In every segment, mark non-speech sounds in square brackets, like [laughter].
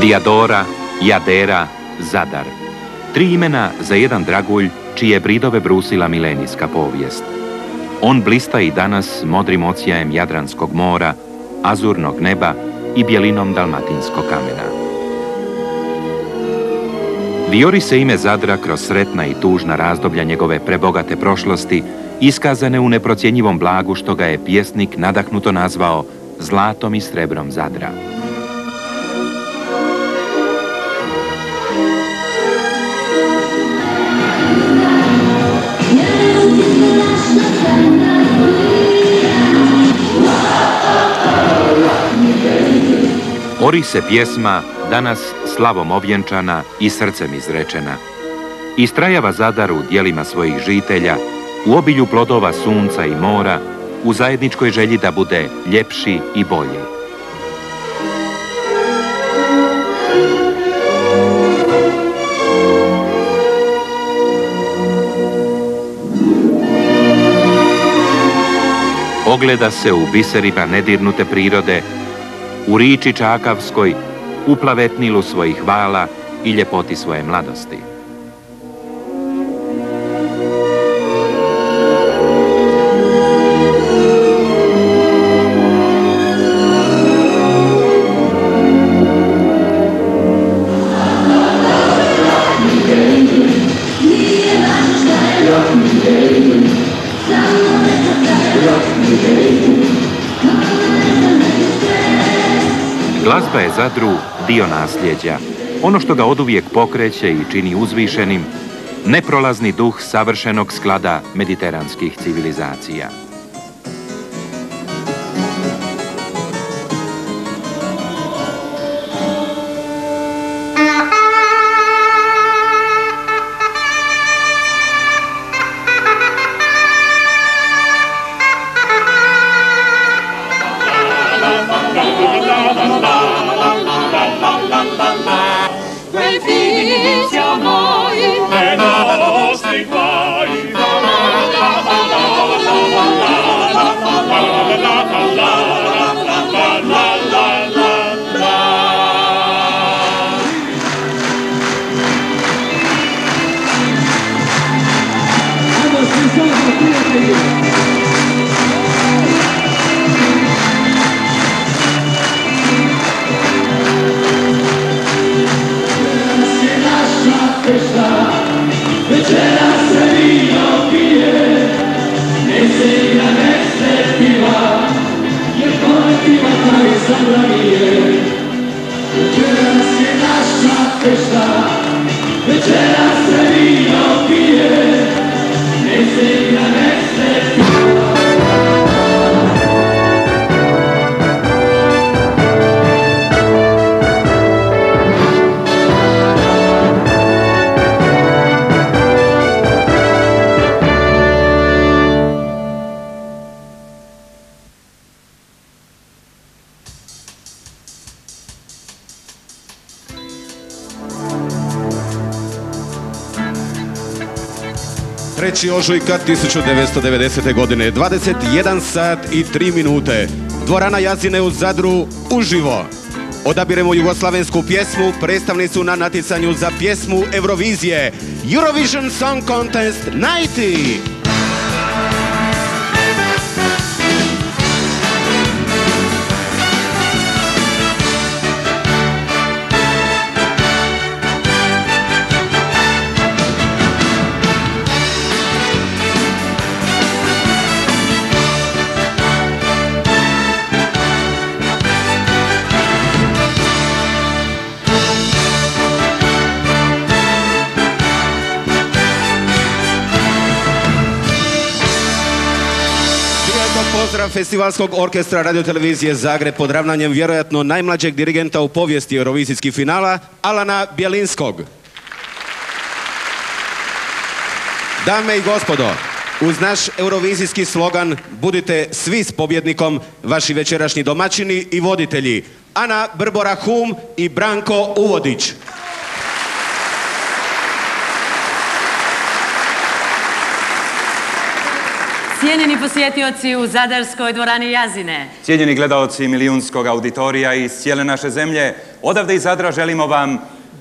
Dijadora, Jadera, Zadar. Tri imena za jedan dragulj čije bridove brusila milenijska povijest. On blista i danas modrim ocijajem Jadranskog mora, azurnog neba i bjelinom dalmatinskog kamena. Viori se ime Zadra kroz sretna i tužna razdoblja njegove prebogate prošlosti, iskazane u neprocjenjivom blagu što ga je pjesnik nadahnuto nazvao zlatom i srebrom Zadra. Ori se pjesma, danas slavom ovjenčana i srcem izrečena. Istrajava Zadar u dijelima svojih žitelja, u obilju plodova sunca i mora, u zajedničkoj želji da bude ljepši i bolji. Ogleda se u biserima nedirnute prirode, u riči Čakavskoj, u plavetnilu svojih vala i ljepoti svoje mladosti. Zadru dio nasljeđa. Ono što ga oduvijek pokreće i čini uzvišenim, neprolazni duh savršenog sklada mediteranskih civilizacija. Ožujka 1990. godine, 21 sat i 3 minute. Dvorana Jazine u Zadru uživo. Odabiremo jugoslavensku pjesmu, predstavnicu na natjecanju za pjesmu Eurovizije. Eurovision Song Contest 90! Festivalskog orkestra radiotelevizije Zagreb pod ravnanjem vjerojatno najmlađeg dirigenta u povijesti Eurovizijskih finala, Alana Bjelinskog. Dame i gospodo, Uz naš eurovizijski slogan budite svi s pobjednikom, vaši večerašnji domaćini i voditelji Ana Brbora Hum i Branko Uvodić. Cijenjeni posjetioci u Zadarskoj dvorani Jazine. Cijenjeni gledaoci milijunskog auditorija iz cijele naše zemlje, odavde iz Zadra želimo vam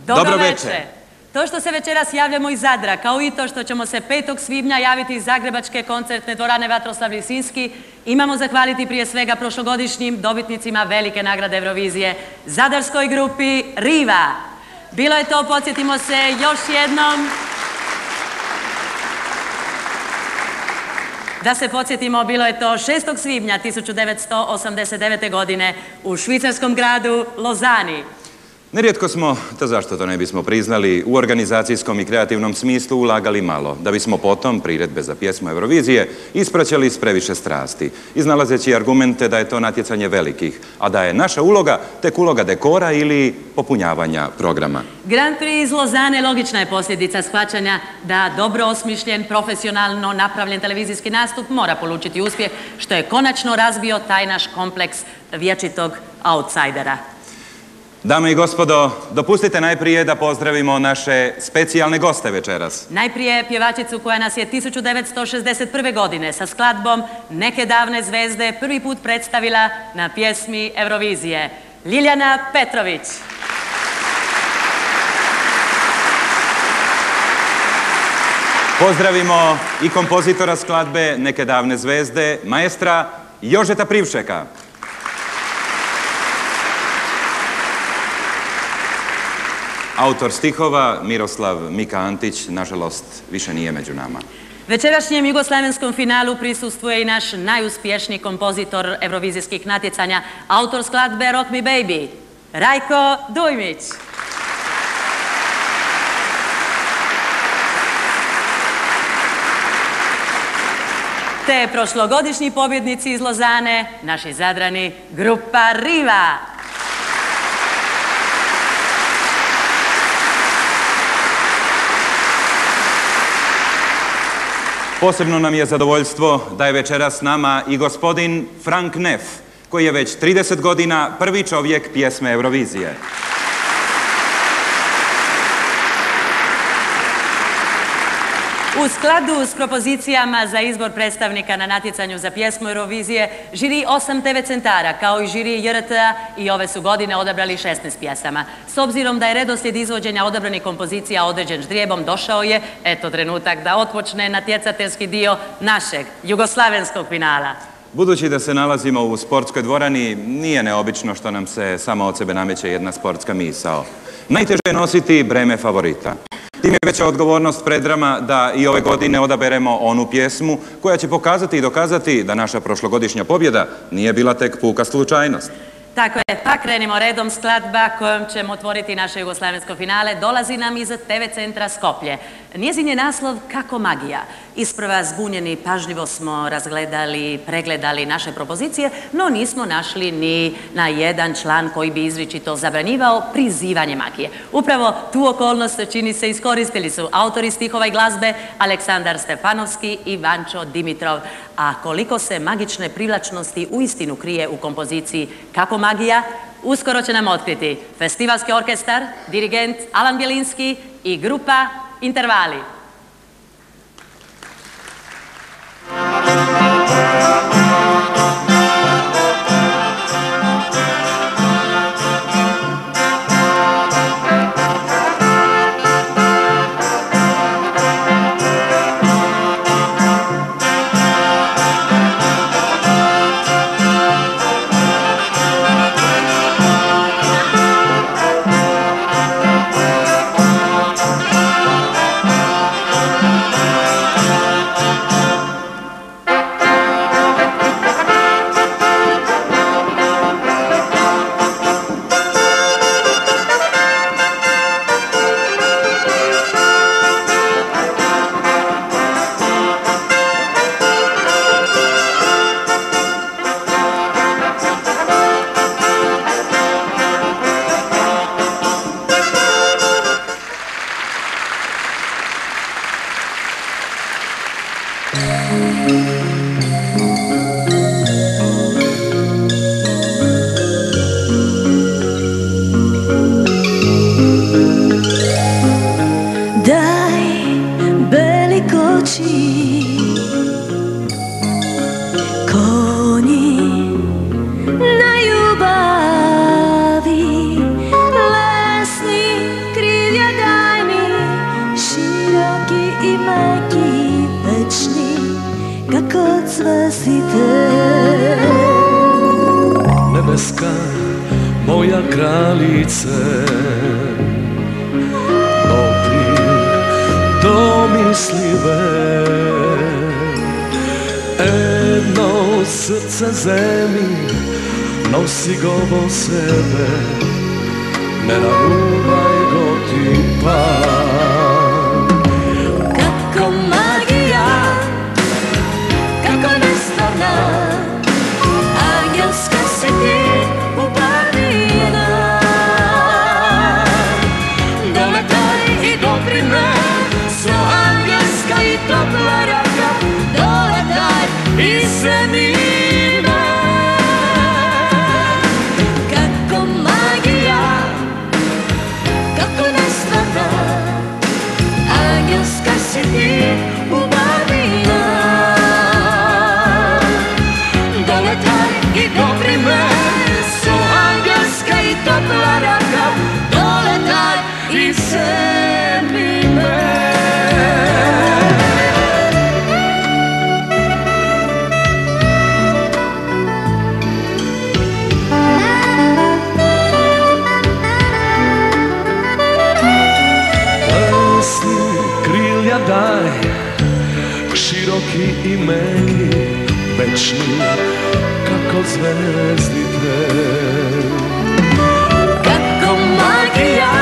dobro, Dobro večer. večer. To što se večeras javljamo iz Zadra, kao i to što ćemo se 5. svibnja javiti iz Zagrebačke koncertne dvorane Vatroslav Lisinski, imamo zahvaliti prije svega prošlogodišnjim dobitnicima velike nagrade Eurovizije, Zadarskoj grupi Riva. Bilo je to, podsjetimo se još jednom, Da se podsjetimo, bilo je to 6. svibnja 1989. godine u švicarskom gradu Lozani. Nerijetko smo, to zašto to ne bismo priznali, u organizacijskom i kreativnom smislu ulagali malo, da bismo potom priredbe za pjesmu Eurovizije ispraćali s previše strasti, iznalazeći argumente da je to natjecanje velikih, a da je naša uloga tek uloga dekora ili popunjavanja programa. Grand Prix iz Lozane logična je posljedica shvaćanja da dobro osmišljen, profesionalno napravljen televizijski nastup mora polučiti uspjeh, što je konačno razbio taj naš kompleks vječitog outsidera. Dame i gospodo, dopustite najprije da pozdravimo naše specijalne goste večeras. Najprije pjevačicu koja nas je 1961. godine sa skladbom Neke davne zvezde prvi put predstavila na pjesmi Eurovizije. Ljiljana Petrović. Pozdravimo i kompozitora skladbe Neke davne zvezde, maestra Jožeta Privšeka. Autor stihova Miroslav Mika Antić, nažalost, više nije među nama. Večerašnjem jugoslavenskom finalu prisustvuje i naš najuspješniji kompozitor eurovizijskih natjecanja, autor skladbe Rock Me Baby, Rajko Dujmić. Te prošlogodišnji pobjednici iz Lozane, naši zadrani, grupa Riva. Posebno nam je zadovoljstvo da je večeras s nama i gospodin Frank Neff, koji je već 30 godina prvi čovjek pjesme Eurovizije. U skladu s propozicijama za izbor predstavnika na natjecanju za pjesmu Eurovizije, žiri 8 TV centara, kao i žiri JRT-a i ove su godine odabrali 16 pjesama. S obzirom da je redoslijed izvođenja odabranih kompozicija određen ždrijebom, došao je, eto trenutak, da otpočne natjecateljski dio našeg jugoslavenskog finala. Budući da se nalazimo u sportskoj dvorani, nije neobično što nam se samo od sebe nameće jedna sportska misao. Najteže je nositi breme favorita. Tim je veća odgovornost pred nama da i ove godine odaberemo onu pjesmu koja će pokazati i dokazati da naša prošlogodišnja pobjeda nije bila tek puka slučajnost. Tako je, pa krenimo redom skladba kojom ćemo otvoriti naše jugoslavensko finale. Dolazi nam iz TV centra Skoplje. Njezin je naslov Kako magija. Isprva zbunjeni pažljivo smo razgledali, pregledali naše propozicije, no nismo našli ni na jedan član koji bi izričito zabranjivao prizivanje magije. Upravo tu okolnost čini se iskoristili su autori stihova i glazbe Aleksandar Stefanovski i Vančo Dimitrov. A koliko se magične privlačnosti uistinu krije u kompoziciji Kako magija, uskoro će nam otkriti Festivalski orkestar, dirigent Alan Bjelinski i grupa Intervalli. Thank you. Daj. Široki i meki Večni kako zvezdite Kako magija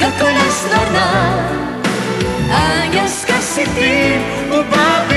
Kako nestvarna Angelska si ti ubavina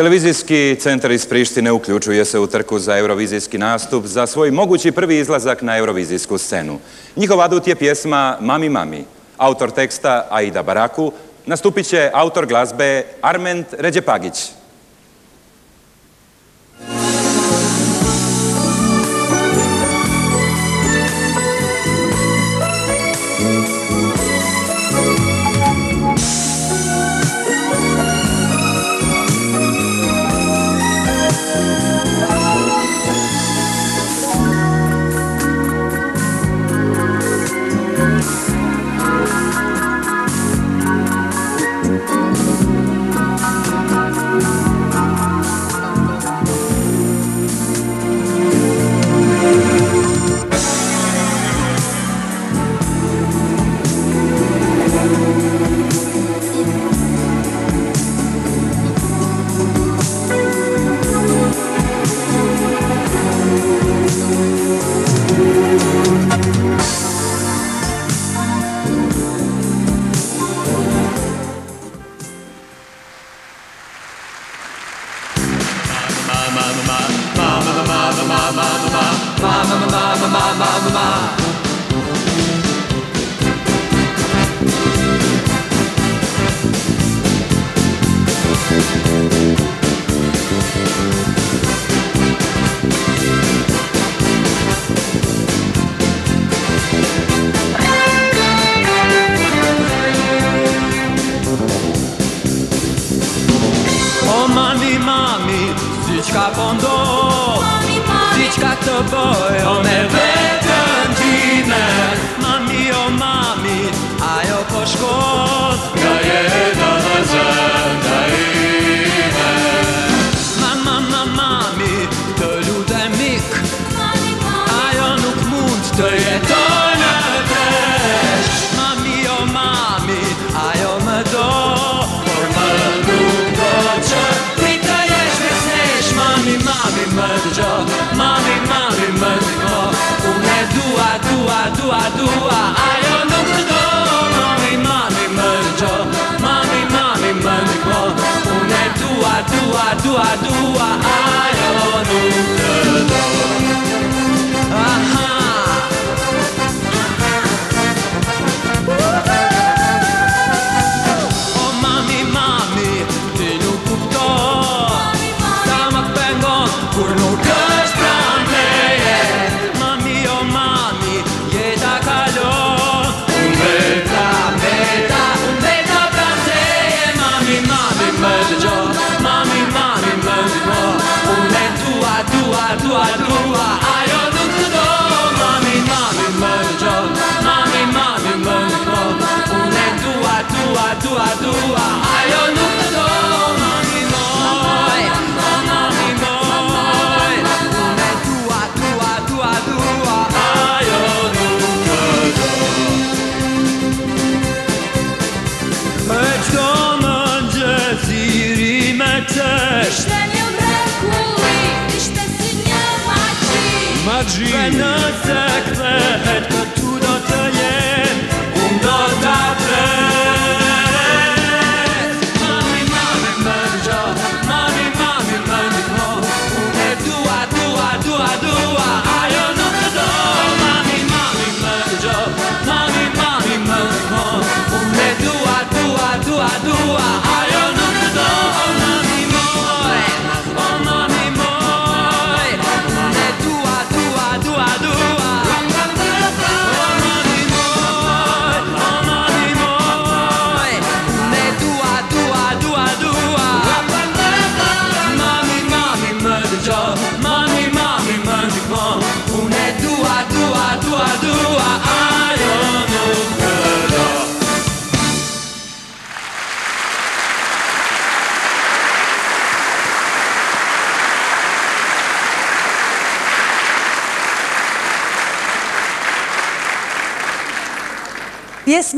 Televizijski centar iz Prištine uključuje se u trku za eurovizijski nastup za svoj mogući prvi izlazak na eurovizijsku scenu. Njihov adut je pjesma Mami Mami. Autor teksta Aida Baraku nastupit će autor glazbe Arment Ređepagić. mami Diçka po ndodh. Mami, mami. Diçka të bëj O me vetën time. Mami, o mami Ajo po shkoj. qo. Mami, mami më të ko Unë dua, dua, dua, dua Ajo nuk të do. Mami, mami më të qo Mami, mami më të ko Unë dua, dua, dua, dua Ajo nuk të do.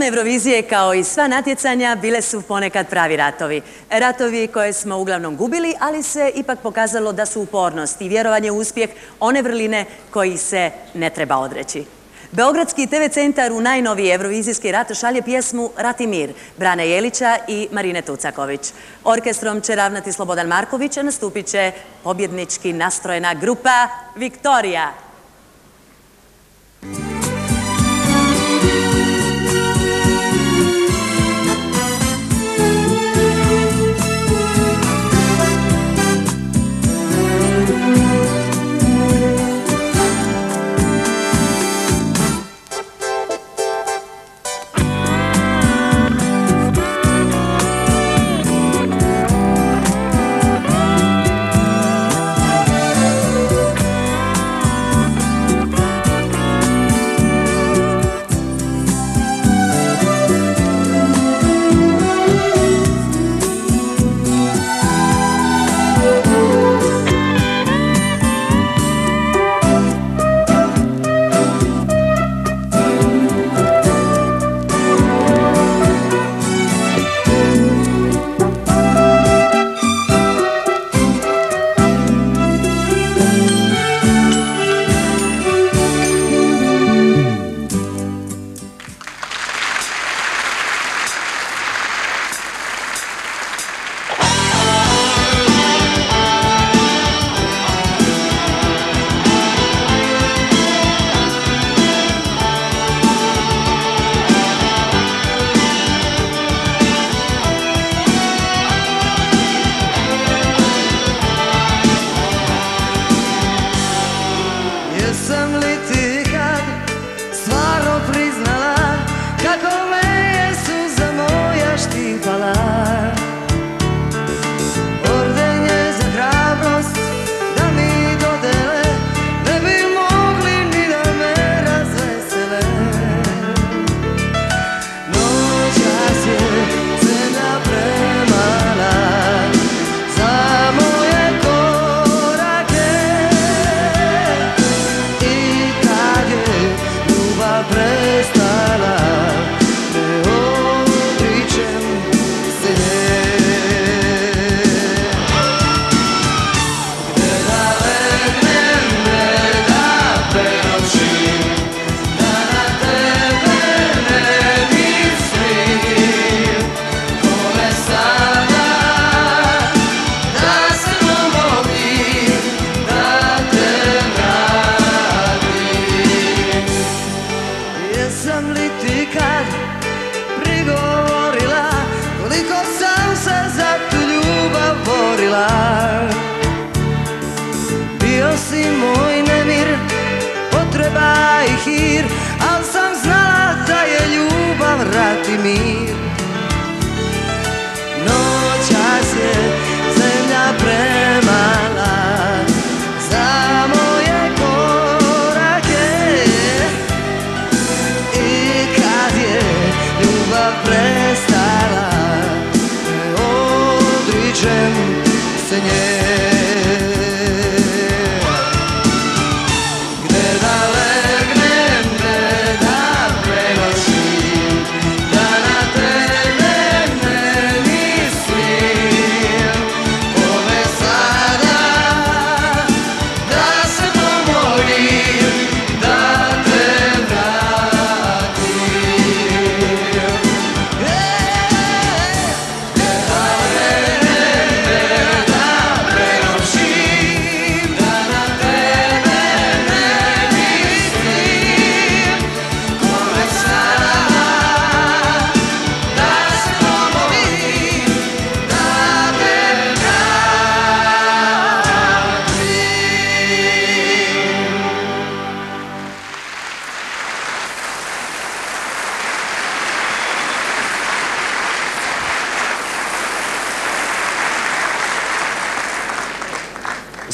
Ljetne Eurovizije kao i sva natjecanja bile su ponekad pravi ratovi. Ratovi koje smo uglavnom gubili, ali se ipak pokazalo da su upornost i vjerovanje u uspjeh one vrline koji se ne treba odreći. Beogradski TV centar u najnoviji Eurovizijski rat šalje pjesmu Ratimir, Brane Jelića i Marine Tucaković. Orkestrom će ravnati Slobodan Marković, a nastupit će pobjednički nastrojena grupa Viktorija.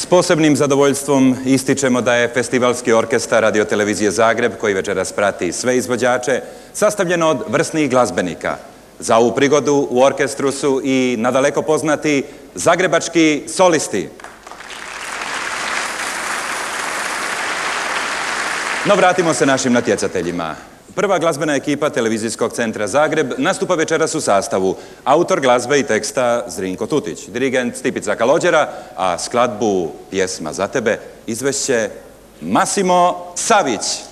Posebnim zadovoljstvom ističemo da je Festivalski orkestar radiotelevizije Zagreb, koji večeras prati sve izvođače, sastavljen od vrsnih glazbenika. Za ovu prigodu u orkestru su i nadaleko poznati zagrebački solisti. No vratimo se našim natjecateljima. Prva glazbena ekipa Televizijskog centra Zagreb nastupa večeras u sastavu. Autor glazbe i teksta Zrinko Tutić, dirigent Stipica Kalođera, a skladbu Pjesma za tebe izvešće Masimo Savić.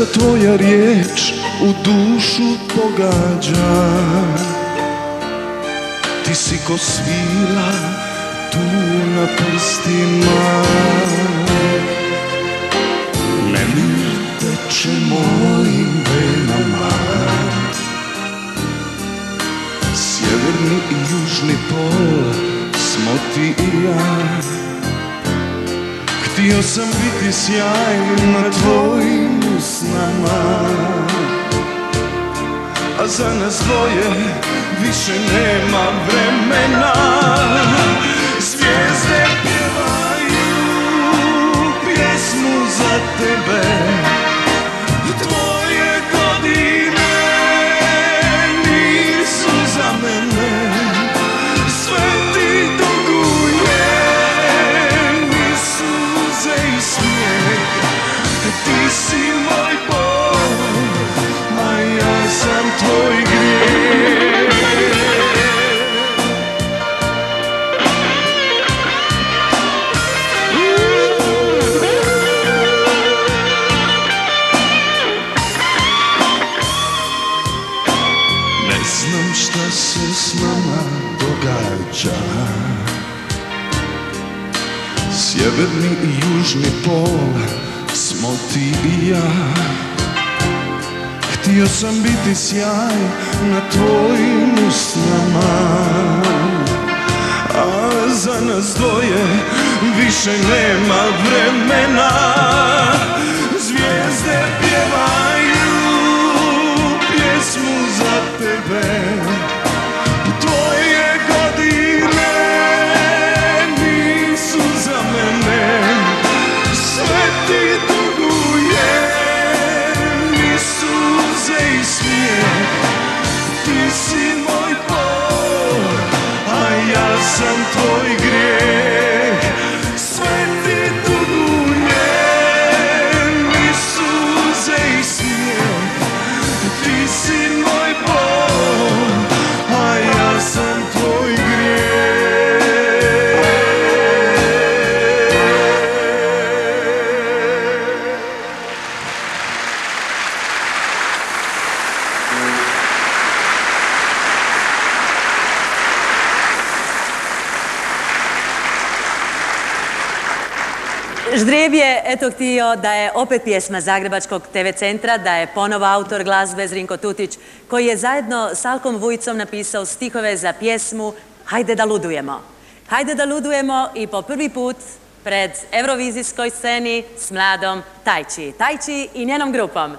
Svaka tvoja riječ u dušu pogađa. Ti si ko svila tu na prstima. Nemir teče mojim venama. Sjeverni i južni pol smo ti i ja. Htio sam biti sjaj na tvojim usnama A za nas dvoje više nema vremena. Zvijezde pjevaju pjesmu za tebe Sjeverni i južni pol smo ti i ja. Htio sam biti sjaj na tvojim usnama A za nas dvoje više nema vremena. Zvijezde pjevaju pjesmu za tebe ti dugujem i suze i smijeh. Ti si moj Bog, a ja sam tvoj grijeh da je opet pjesma Zagrebačkog TV centra, da je ponovo autor glazbe Zrinko Tutić, koji je zajedno s Alkom Vujicom napisao stihove za pjesmu Hajde da ludujemo. Hajde da ludujemo i po prvi put pred Eurovizijskoj sceni s mladom Tajči. Tajči i njenom grupom.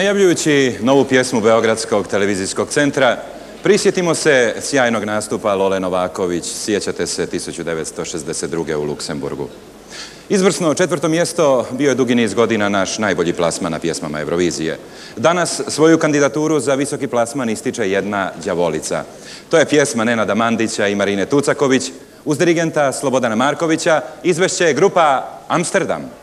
Najavljujući novu pjesmu Beogradskog televizijskog centra, prisjetimo se sjajnog nastupa Lole Novaković, sjećate se 1962. u Luksemburgu. Izvrsno četvrto mjesto bio je dugi niz godina naš najbolji plasman na pjesmama Eurovizije. Danas svoju kandidaturu za visoki plasman ističe jedna djavolica. To je pjesma Nenada Mandića i Marine Tucaković uz dirigenta Slobodana Markovića izvešće je grupa Amsterdam.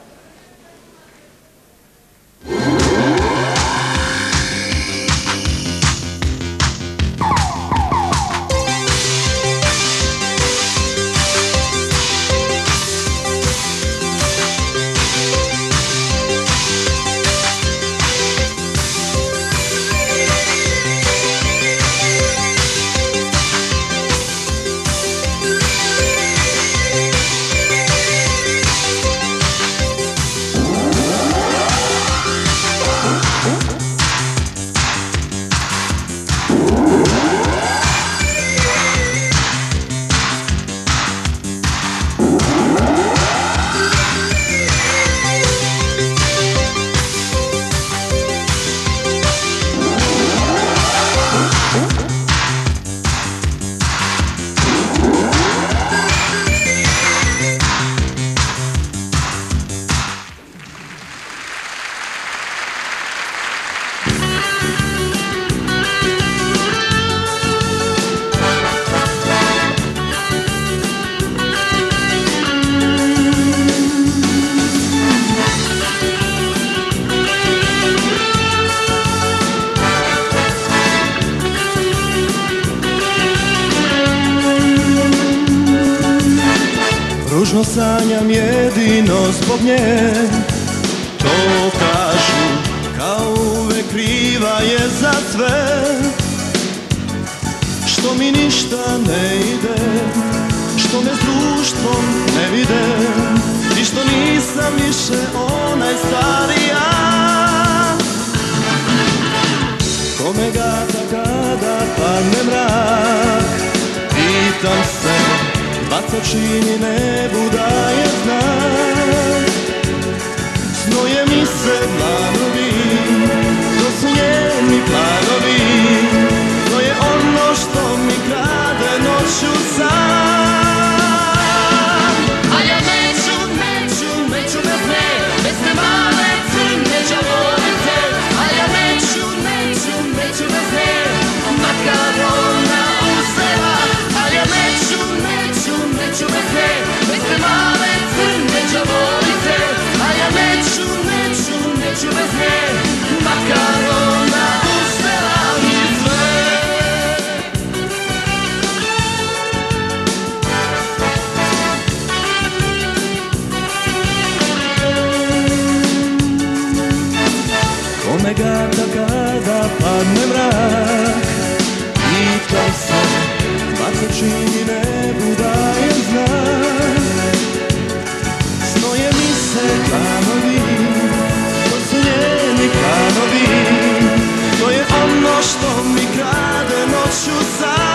baixo sai.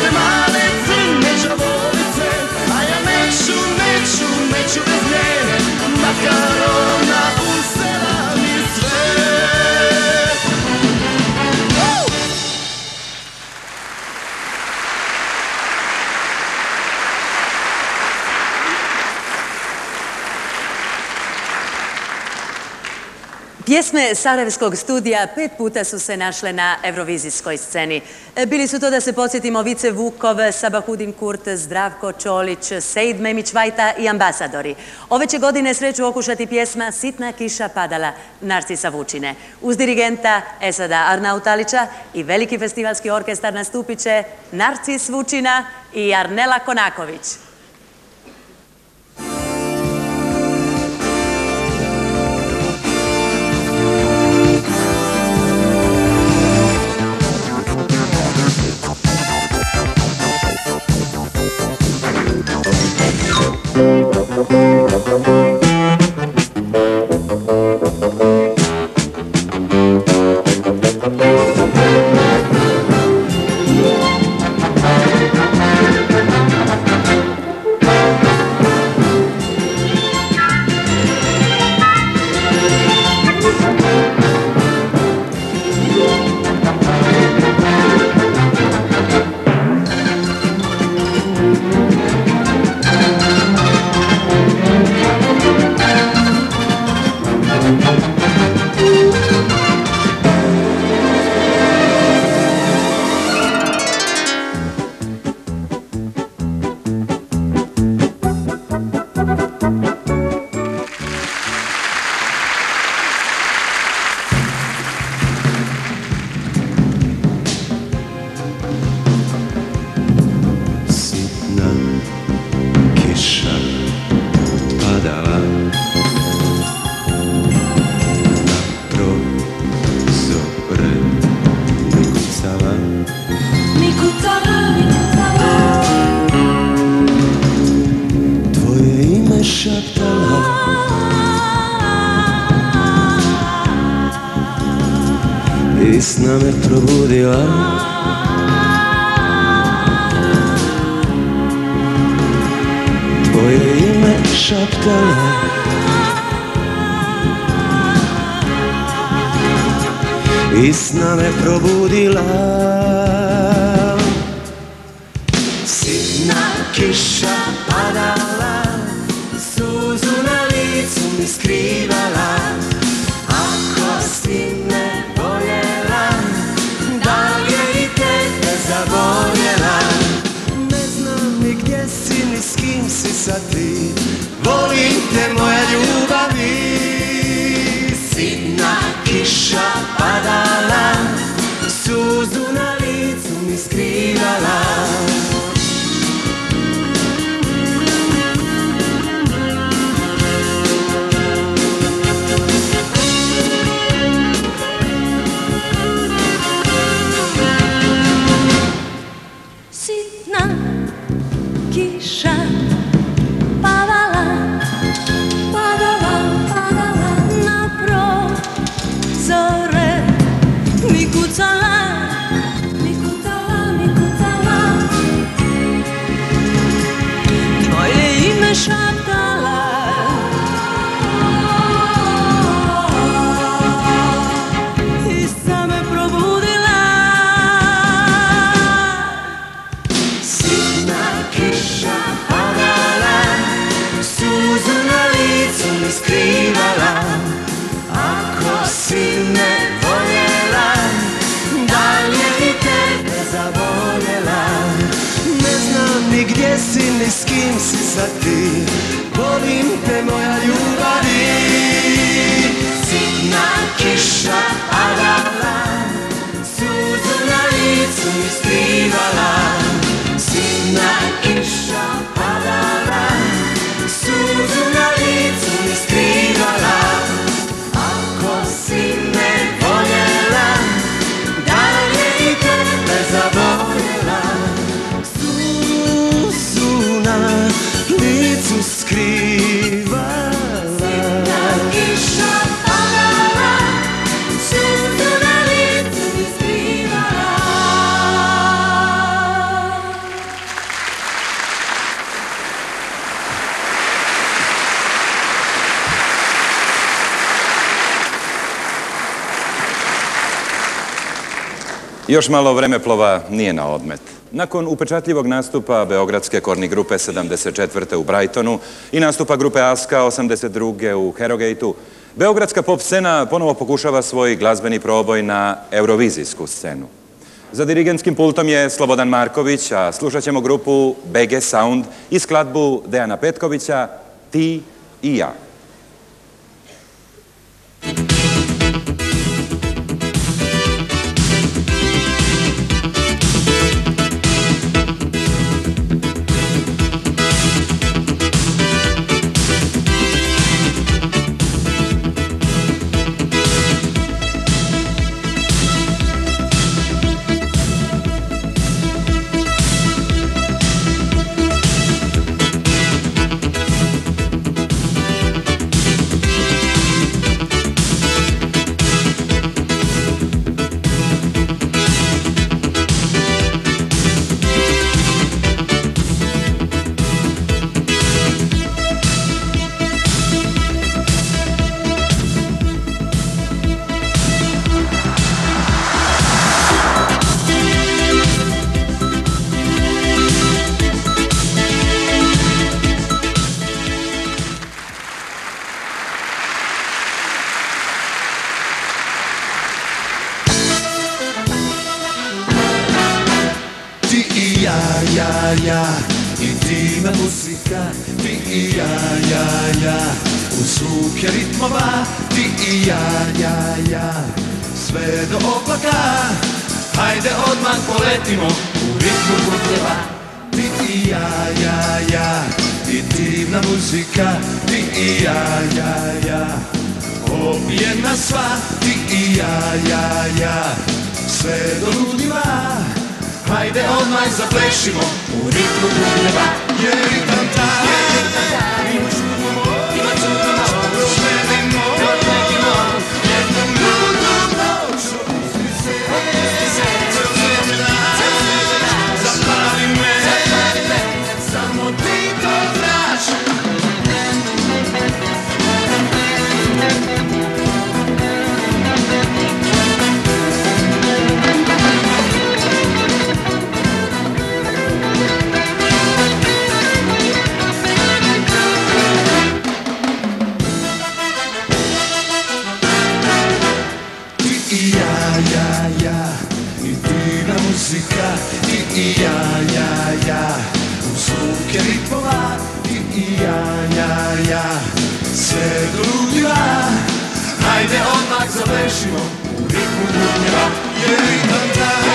Bez te Pjesme Sarajevskog studija pet puta su se našle na eurovizijskoj sceni. E, Bili su to da se podsjetimo Vice Vukov, Sabahudin Kurt, Zdravko Čolić, Sejd Memić Vajta i ambasadori. Ove će godine sreću okušati pjesma Sitna kiša padala Narcisa Vučine. Uz dirigenta Esada Arnautalića i veliki festivalski orkestar nastupit će Narcis Vučina i Arnela Konaković. kisha padala, suzu na licu mi skrivala. Još malo vremeplova nije na odmet. Nakon upečatljivog nastupa Beogradske korni grupe 74. u Brightonu i nastupa grupe Aska 82. u Harrogate-u, Beogradska pop scena ponovo pokušava svoj glazbeni proboj na eurovizijsku scenu. Za dirigentskim pultom je Slobodan Marković, a slušat ćemo grupu BG Sound i skladbu Dejana Petkovića Ti i ja. Ja, Opijena sva Ti i ja, ja, ja Sve do ludila Hajde odmah zaplešimo U ritmu bubljeva Je ritam taj Hajde odmah završimo. U ritmu bubnjeva Je ritam taj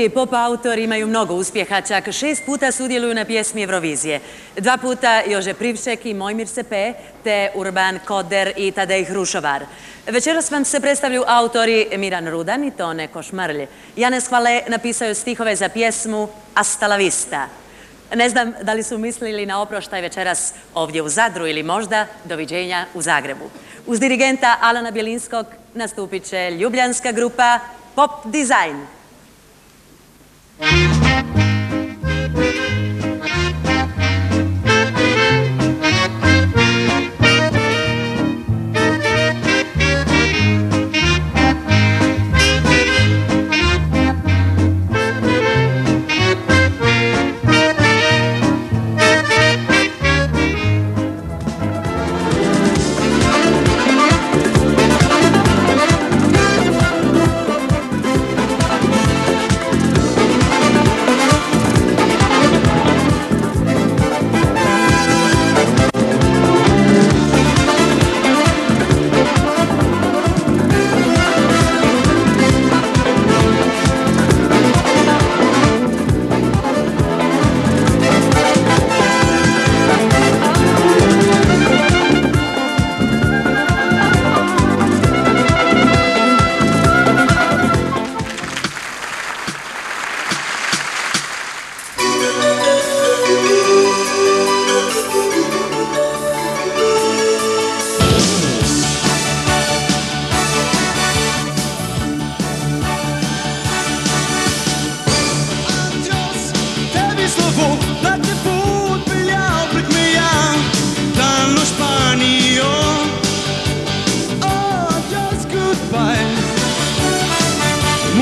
Slovenski pop autori imaju mnogo uspjeha, čak šest puta sudjeluju na pjesmi Eurovizije. Dva puta Jože Privšek i Mojmir Sepe, te Urban Koder i Tadej Hrušovar. Večeras vam se predstavljaju autori Miran Rudan i Tone Košmarlje. Janez Hvale napisao je stihove za pjesmu Hasta la vista. Ne znam da li su mislili na oproštaj večeras ovdje u Zadru ili možda doviđenja u Zagrebu. Uz dirigenta Alana Bjelinskog nastupit će ljubljanska grupa Pop Design. Thank.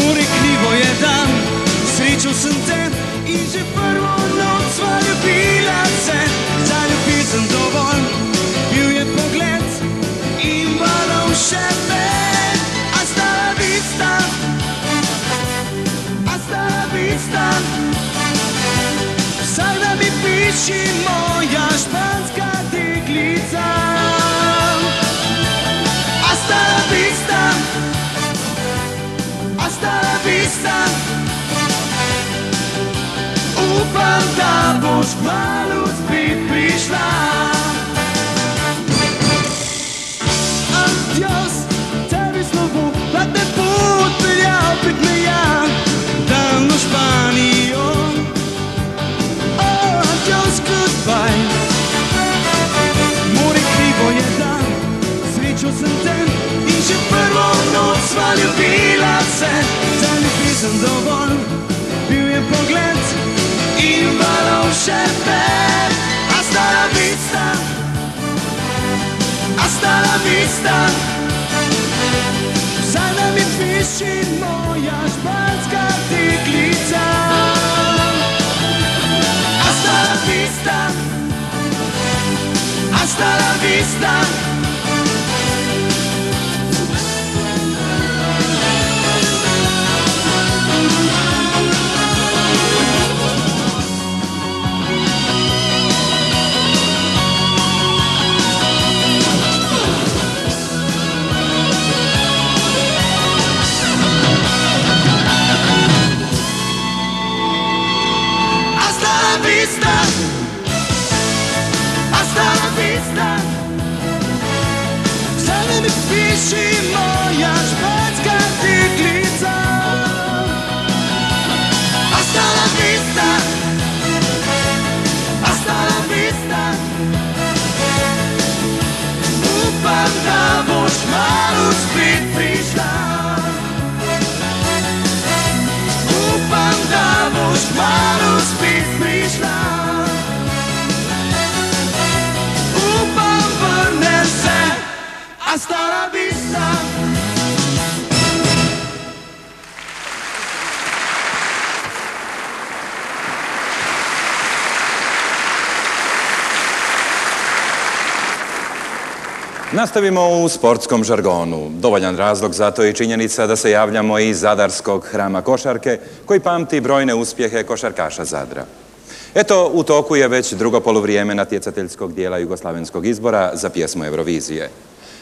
More krivo je dan, srečal sem te in že prvo noč sva ljubila se. Za ljubezen dovolj, bil je pogled in balon še več. Hasta la vista, hasta la vista. Vsak dan mi piši moja španska vista. Upam, da boš kmalu spet prišla. Jestem dowol, piłem pogląd i walą szefę Hasta la vista, hasta la vista Za nami wisi moja szpanska tyklica Hasta la vista, hasta la vista Si my hi Nastavimo u sportskom žargonu. Dovoljan razlog za to je činjenica da se javljamo iz Zadarskog hrama košarke koji pamti brojne uspjehe košarkaša Zadra. Eto, u toku je već drugo poluvrijeme natjecateljskog dijela Jugoslavenskog izbora za pjesmu Eurovizije.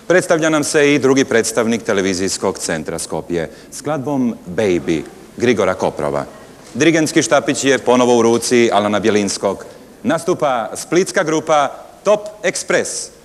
Predstavlja nam se i drugi predstavnik televizijskog centra Skopje s skladbom Baby Grigora Koprova. Dirigentski štapić je ponovo u ruci Alana Bjelinskog. Nastupa splitska grupa Top Express.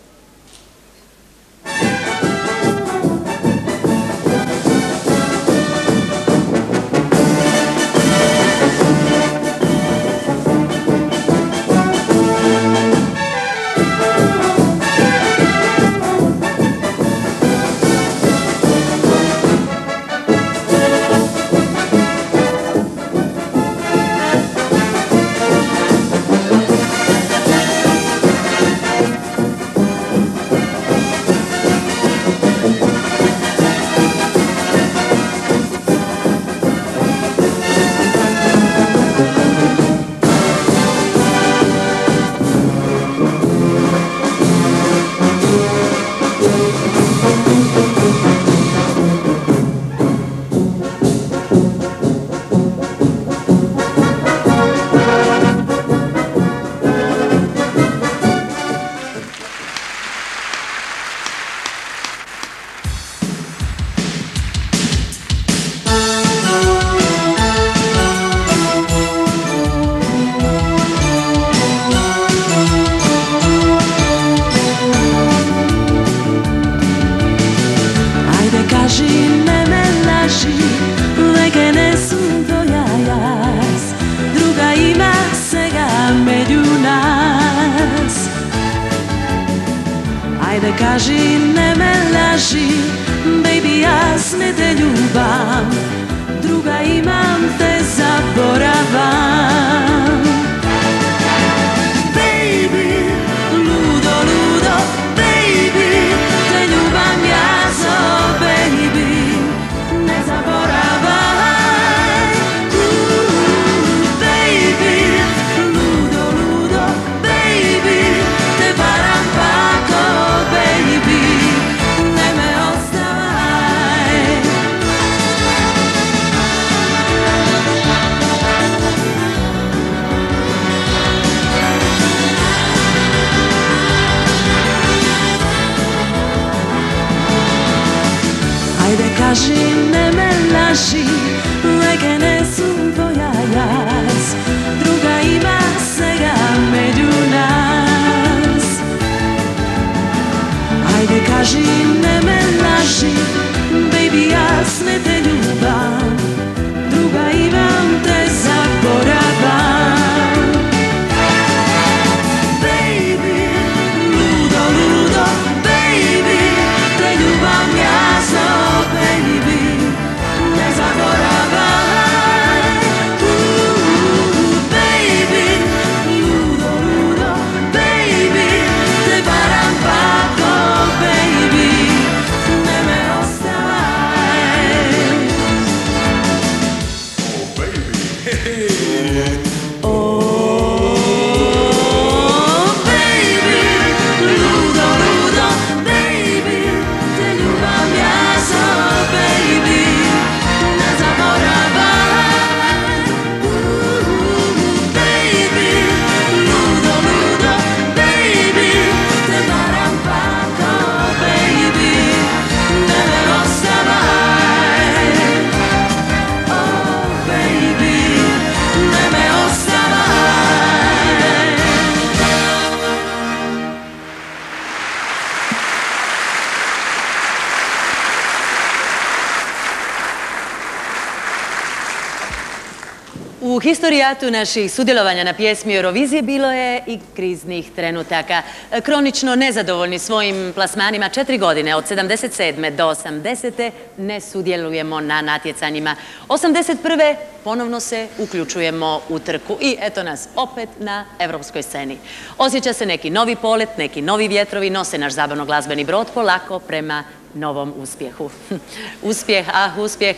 Historijatu naših sudjelovanja na pjesmi Eurovizije bilo je i kriznih trenutaka. Kronično nezadovoljni svojim plasmanima četiri godine, od 77. do 80. ne sudjelujemo na natjecanjima. 81. ponovno se uključujemo u trku i eto nas opet na evropskoj sceni. Osjeća se neki novi polet, neki novi vjetrovi, nose naš zabavno-glazbeni brod polako prema novom uspjehu. [laughs] Uspjeh, ah uspjeh,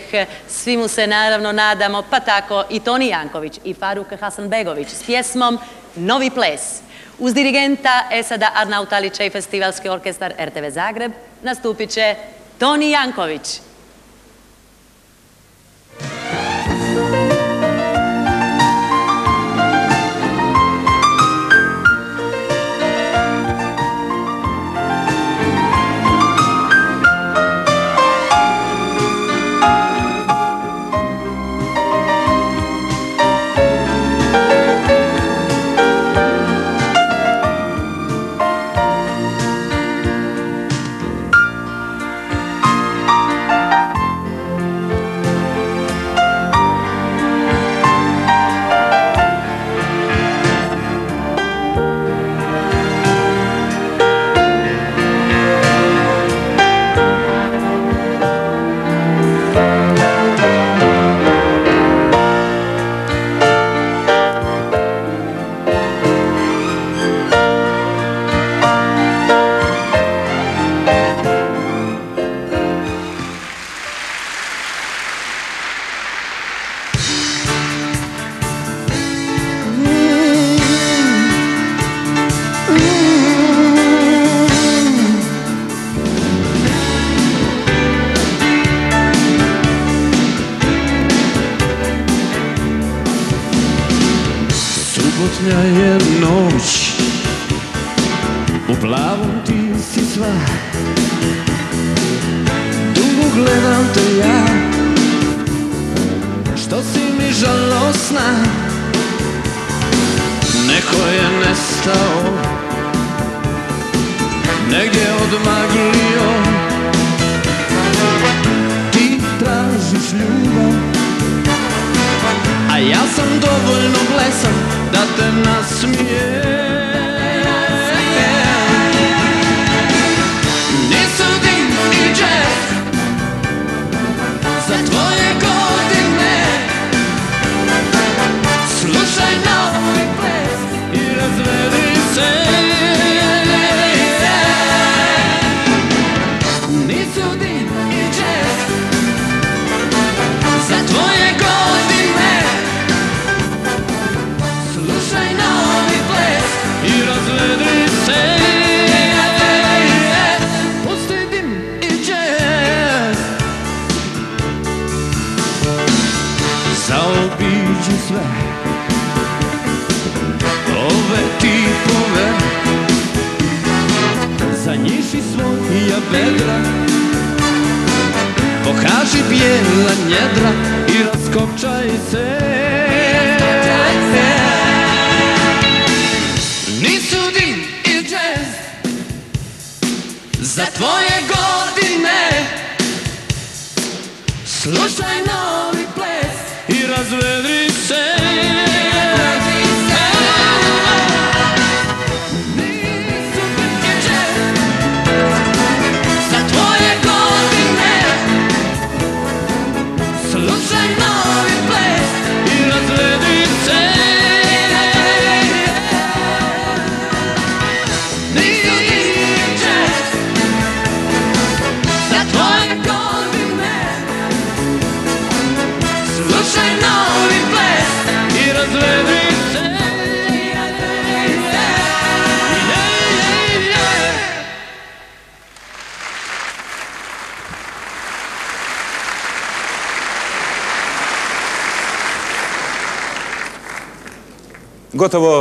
svi mu se naravno nadamo, pa tako i Toni Janković i Faruk Hasanbegović s pjesmom Novi ples. Uz dirigenta Esada Arnautalića i festivalski orkestar RTV Zagreb nastupit će Toni Janković.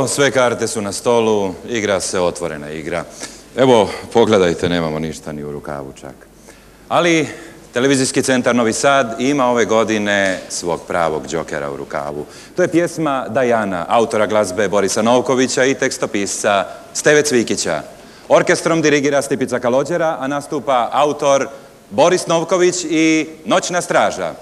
Sve karte su na stolu, igra se otvorena igra. Evo, pogledajte, nemamo ništa ni u rukavu čak. Ali Televizijski centar Novi Sad ima ove godine svog pravog džokera u rukavu. To je pjesma Dajana, autora glazbe Borisa Novkovića i tekstopisca Steve Cvikića. Orkestrom dirigira Stipica Kalođera, a nastupa autor Boris Novković i Noćna straža.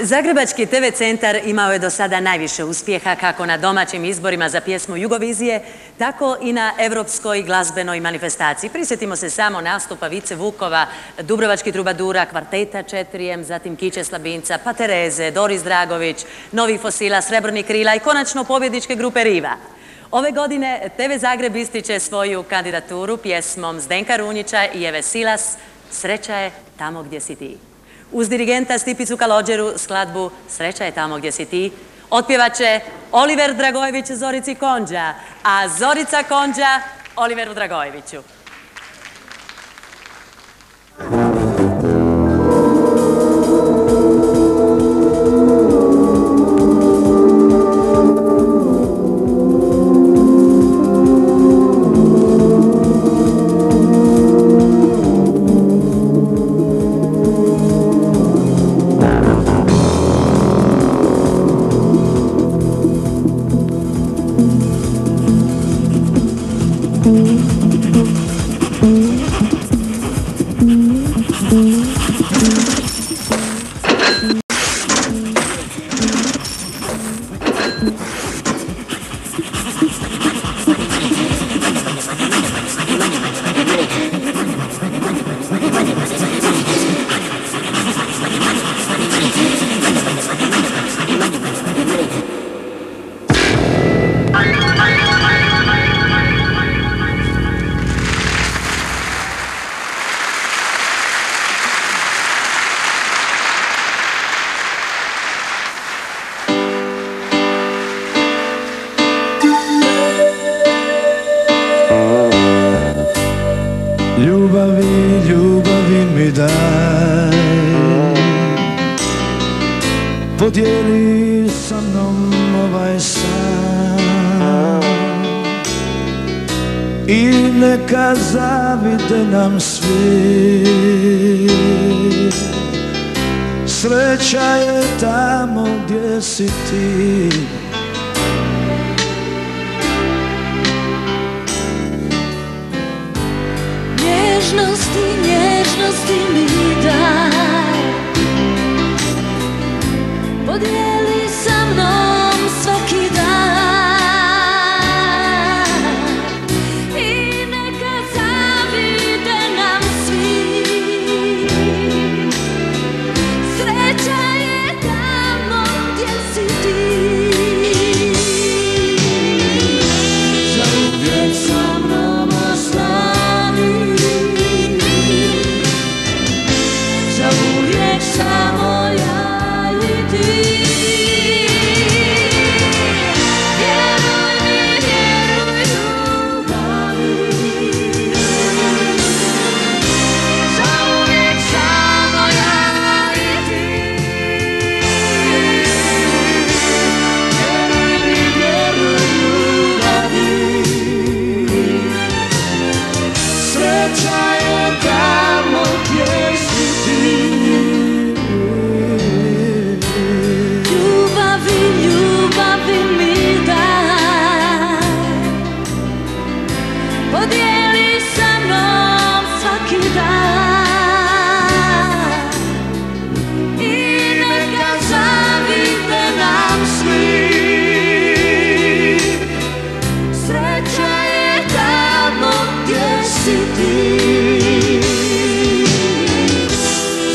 Zagrebački TV centar imao je do sada najviše uspjeha kako na domaćim izborima za pjesmu Jugovizije, tako i na europskoj glazbenoj manifestaciji. Prisjetimo se samo nastupa Vice Vukova, Dubrovački trubadura, Kvarteta 4M, zatim Kiće Slabinca, pa Tereze, Doris Dragović, Novih fosila, Srebrnih krila i konačno pobjedničke grupe Riva. Ove godine TV Zagreb ističe svoju kandidaturu pjesmom Zdenka Runjića i Eve Silas Sreća je tamo gdje si ti. Uz dirigenta Stipicu Kalođeru skladbu Sreća je tamo gdje si ti otpjevaće Oliver Dragojević Zorici Konđa, a Zorica Konđa Oliveru Dragojeviću.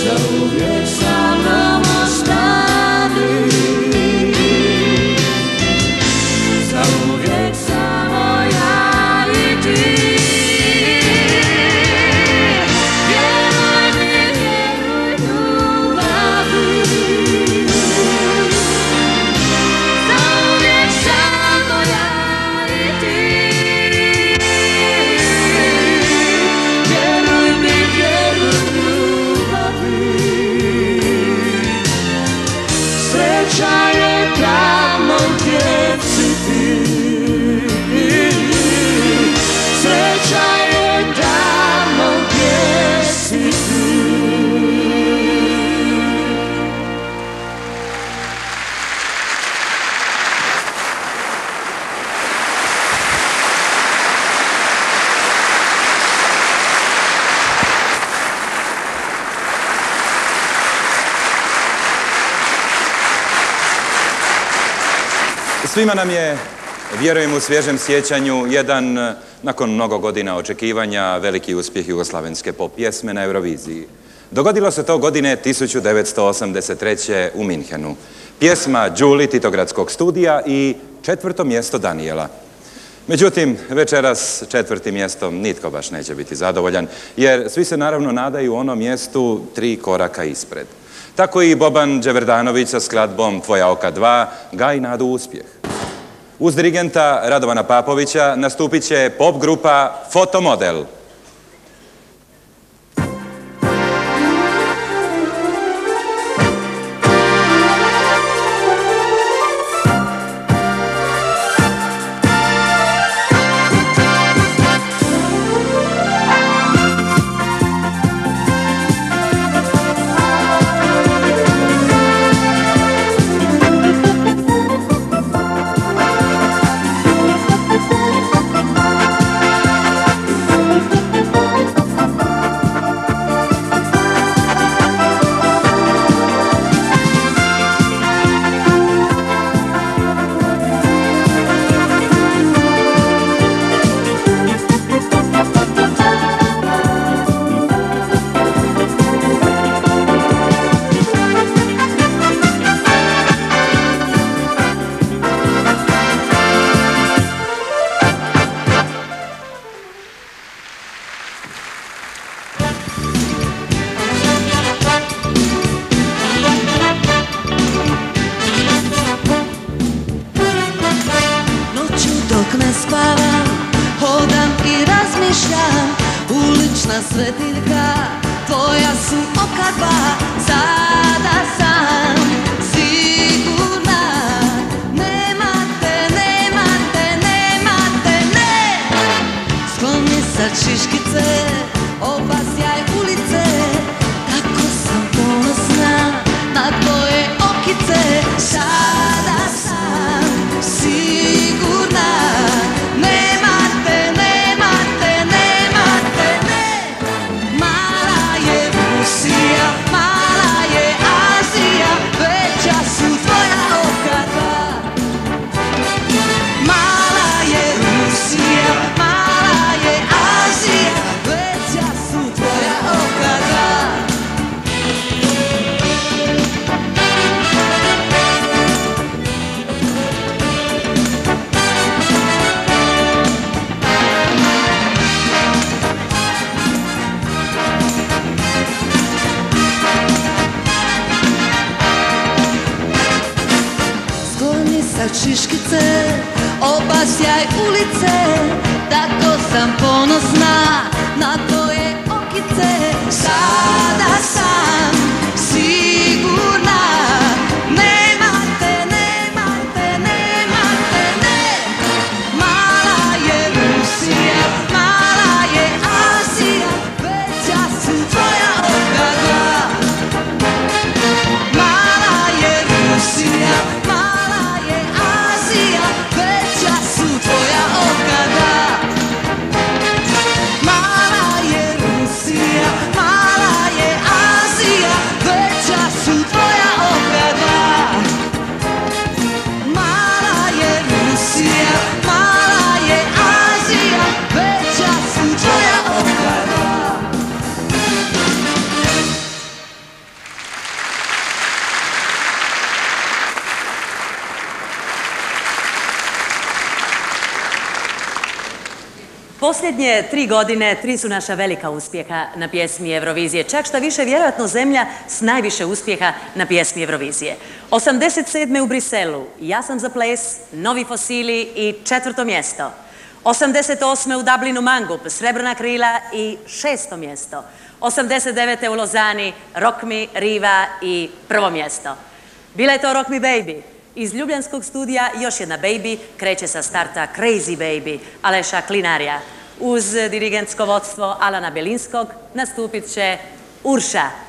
Zauvijek sa Svima nam je, vjerujem u svježem sjećanju, jedan, eh, nakon mnogo godina očekivanja, veliki uspjeh jugoslavenske pop pjesme na Euroviziji. Dogodilo se to godine 1983. u Minhenu. Pjesma Đuli Titogradskog studija i četvrto mjesto Danijela. Međutim, večeras četvrtim mjestom nitko baš neće biti zadovoljan, jer svi se naravno nadaju onom mjestu tri koraka ispred. Tako i Boban Đeverdanović sa skladbom Tvoja oka 2 gaji nadu u uspjeh. Uz dirigenta Radovana Papovića nastupit će pop grupa Fotomodel. Čiškice Obasjaj ulice Tako sam ponosna na tvoje okice. Sada sam sigurna Posljednje tri godine tri su naša velika uspjeha na pjesmi Eurovizije. Čak šta više, vjerojatno zemlja s najviše uspjeha na pjesmi Eurovizije. 87. u Briselu, Ja sam za ples, Novi fosili i četvrto mjesto. 88. u Dublinu Mangup, Srebrna krila i šesto mjesto. 89. u Lozani, Rock Me, Riva i prvo mjesto. Bila je to Rock Me Baby. Iz Ljubljanskog studija još jedna baby kreće sa starta Crazy Baby Aleša Klinarija. Uz dirigentsko vodstvo Alana Belinskog nastupit će Urša.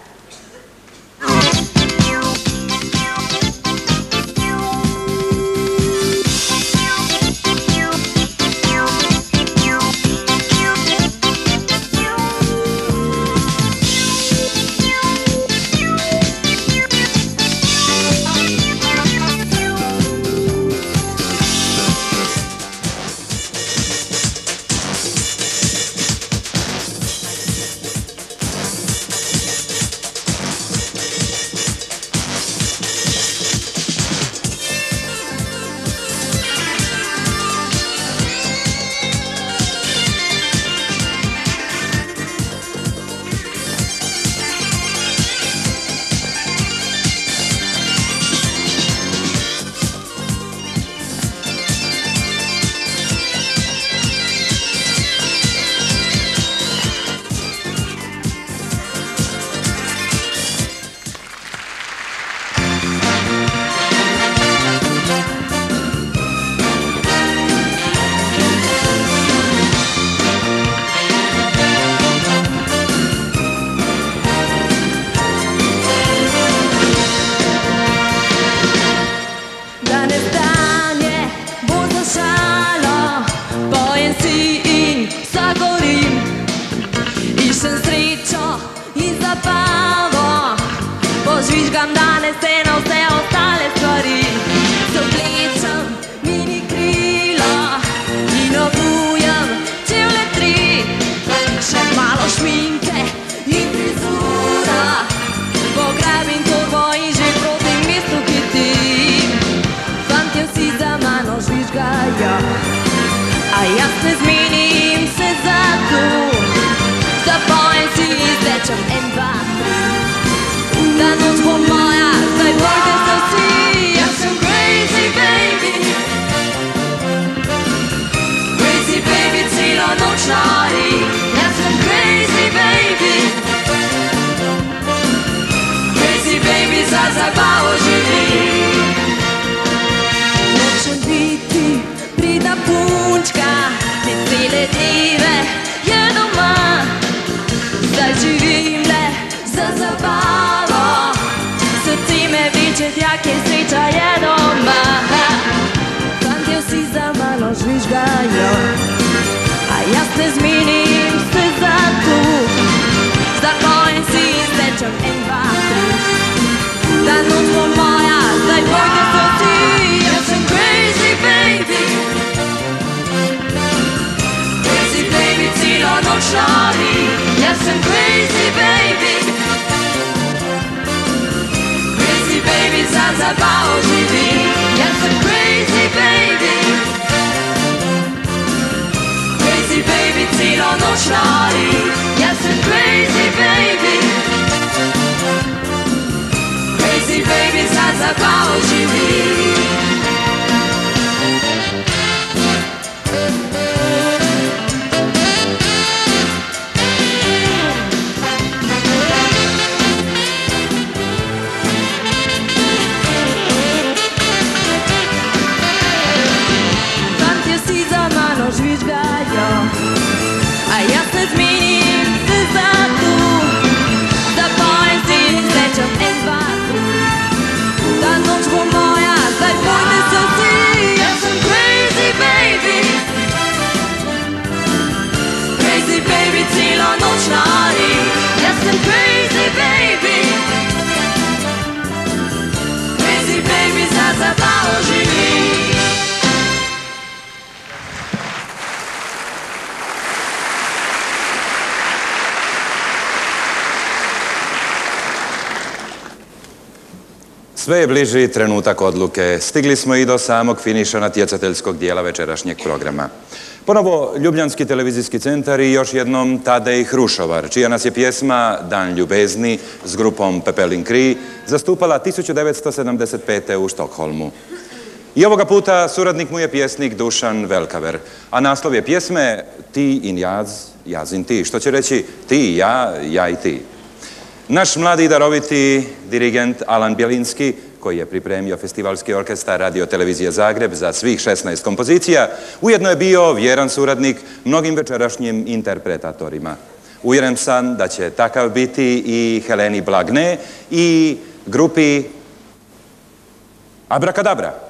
Kjer sreča je doma. Fantje vsi za mano žvižgajo, a jaz ne zmenim se za to. Zapojem si in stečem en, dva, tri. Ta noč bo moja, zdaj pojde se vsi. Jaz sem crazy baby. Crazy baby celo noč nori. Jaz sem crazy baby. Crazy baby za zabavo živim. Jaz sem crazy baby. Crazy baby celo noč nori. Jaz sem crazy baby. Crazy baby za zabavo živim. Sve je bliži trenutak odluke. Stigli smo i do samog finiša natjecateljskog dijela večerašnjeg programa. Ponovo Ljubljanski televizijski centar i još jednom Tadej Hrušovar, čija nas je pjesma Dan ljubezni s grupom Pepelin Kri zastupala 1975. u Štokholmu. I ovoga puta suradnik mu je pjesnik Dušan Velkaver, a naslov je pjesme Ti in jaz, jaz in ti, što će reći ti ja, ja i ti. Naš mladi daroviti dirigent Alan Bjelinski, koji je pripremio festivalski orkestar Radio Televizije Zagreb za svih 16 kompozicija, ujedno je bio vjeran suradnik mnogim večerašnjim interpretatorima. Uvjeren sam da će takav biti i Heleni Blagne i grupi Abrakadabra.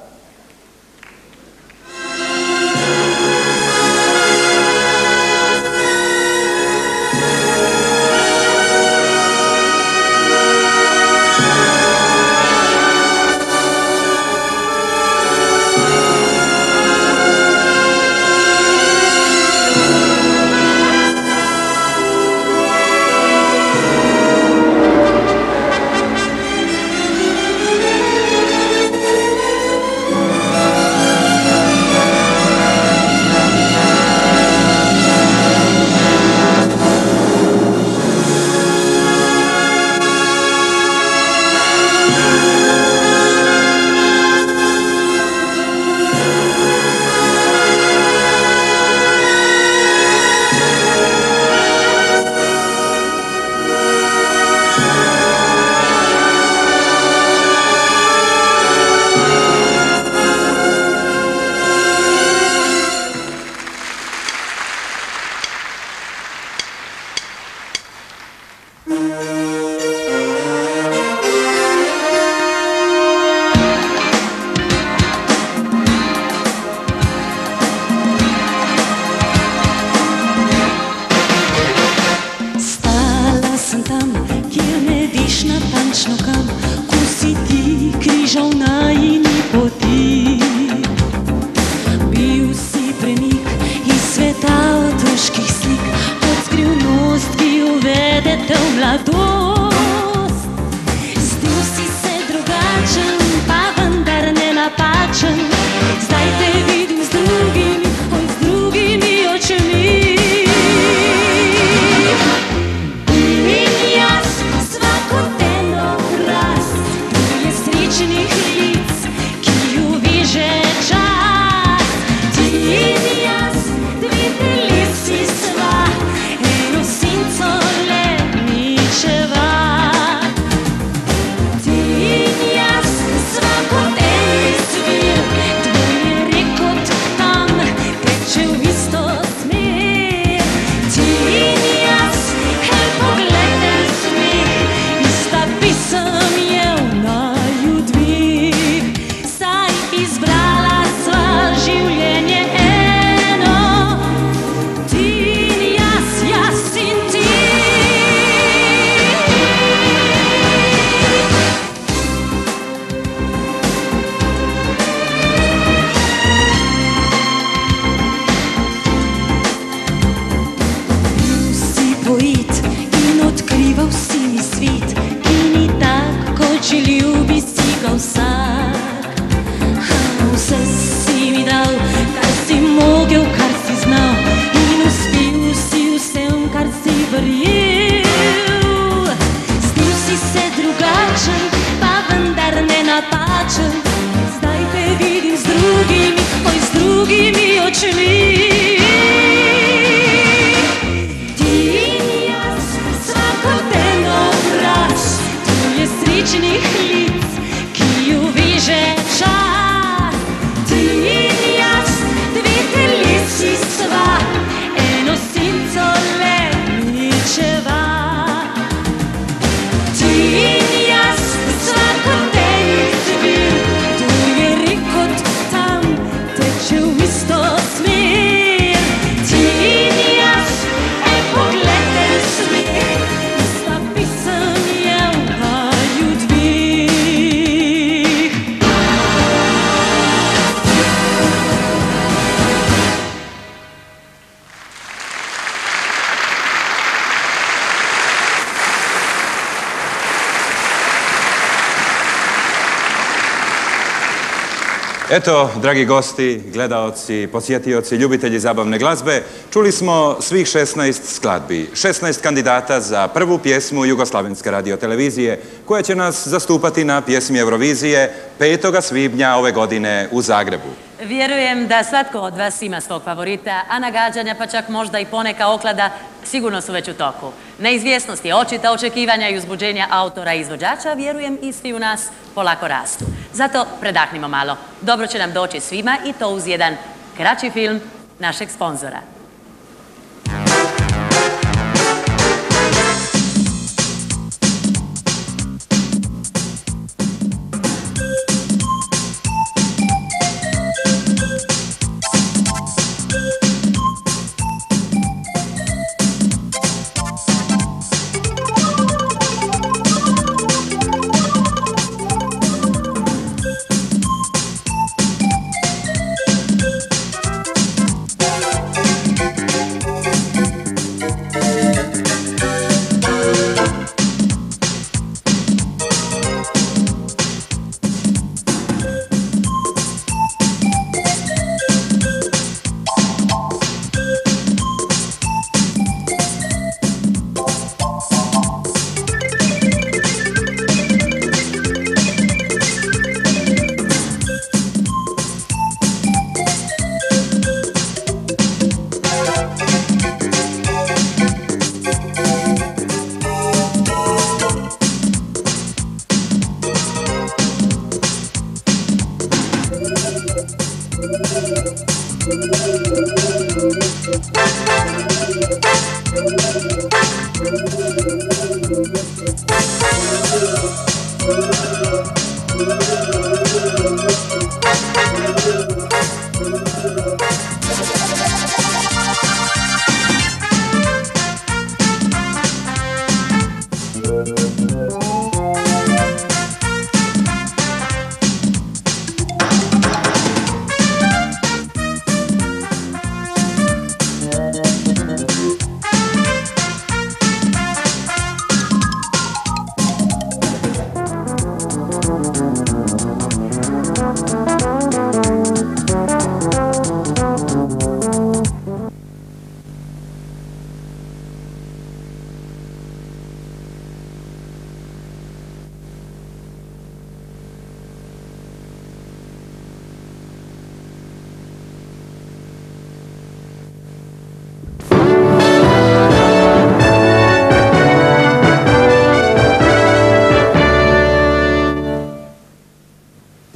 Eto, dragi gosti, gledaoci, posjetioci, ljubitelji zabavne glazbe, čuli smo svih 16 skladbi, 16 kandidata za prvu pjesmu Jugoslavenske radiotelevizije, koja će nas zastupati na pjesmi Eurovizije 5. svibnja ove godine u Zagrebu. Vjerujem da svatko od vas ima svog favorita, a nagađanja pa čak možda i poneka oklada sigurno su već u toku. Neizvjesnost je očita očekivanja i uzbuđenja autora i izvođača, vjerujem i svi u nas polako rastu. Zato predahnimo malo. Dobro će nam doći svima i to uz jedan kraći film našeg sponzora.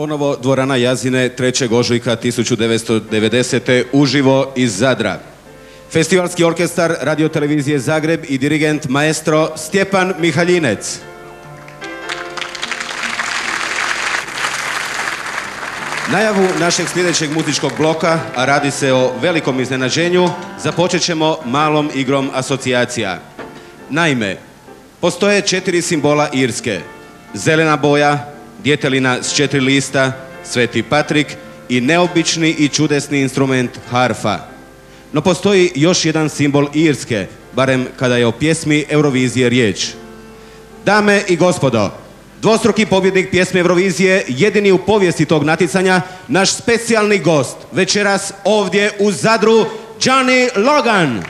Ponovo dvorana Jazine 3. ožujka 1990. uživo iz Zadra. Festivalski orkestar radiotelevizije Zagreb i dirigent maestro Stjepan Mihaljinec. Najavu našeg sljedećeg muzičkog bloka, a radi se o velikom iznenađenju, započet ćemo malom igrom asocijacija. Naime, postoje četiri simbola Irske. Zelena boja, djetelina s četiri lista, Sveti Patrik i neobični i čudesni instrument harfa. No postoji još jedan simbol Irske, barem kada je o pjesmi Eurovizije riječ. Dame i gospodo, dvostruki pobjednik pjesme Eurovizije, jedini u povijesti tog natjecanja, naš specijalni gost, večeras ovdje u Zadru, Johnny Logan.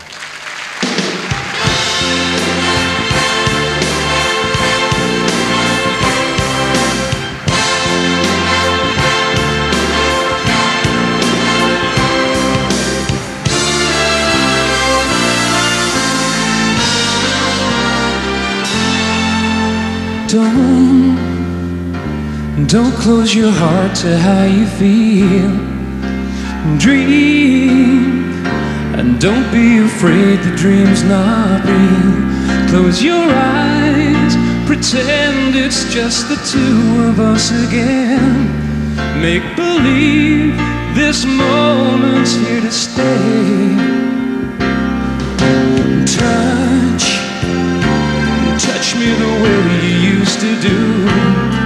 Don't, don't close your heart to how you feel. Dream, and don't be afraid the dream's not real. Close your eyes, pretend it's just the two of us again. Make believe this moment's here to stay. Me the way you used to do.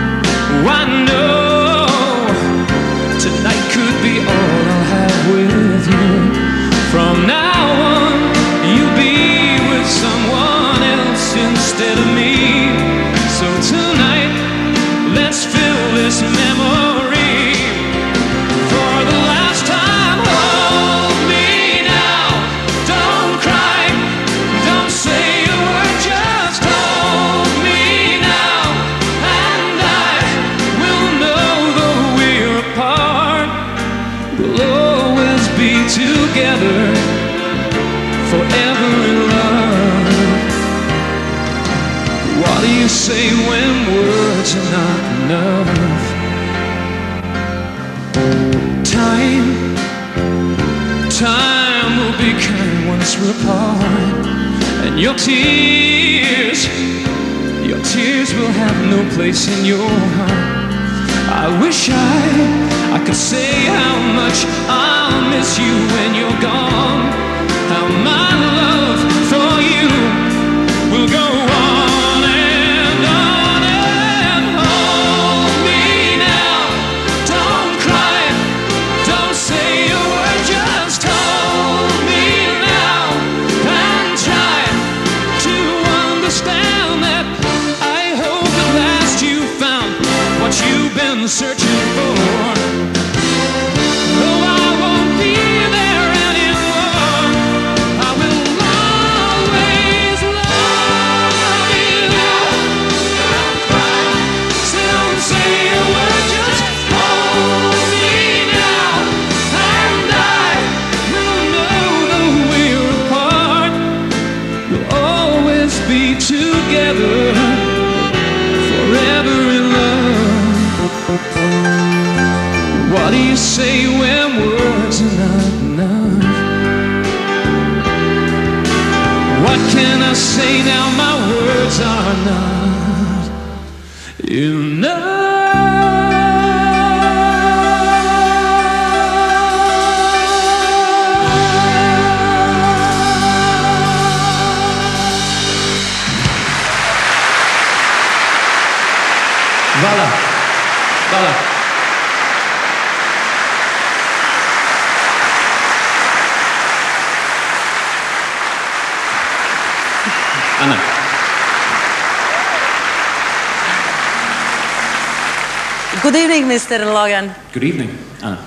Mr. Logan. Good evening, Anna.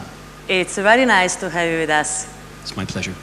It's very nice to have you with us. It's my pleasure.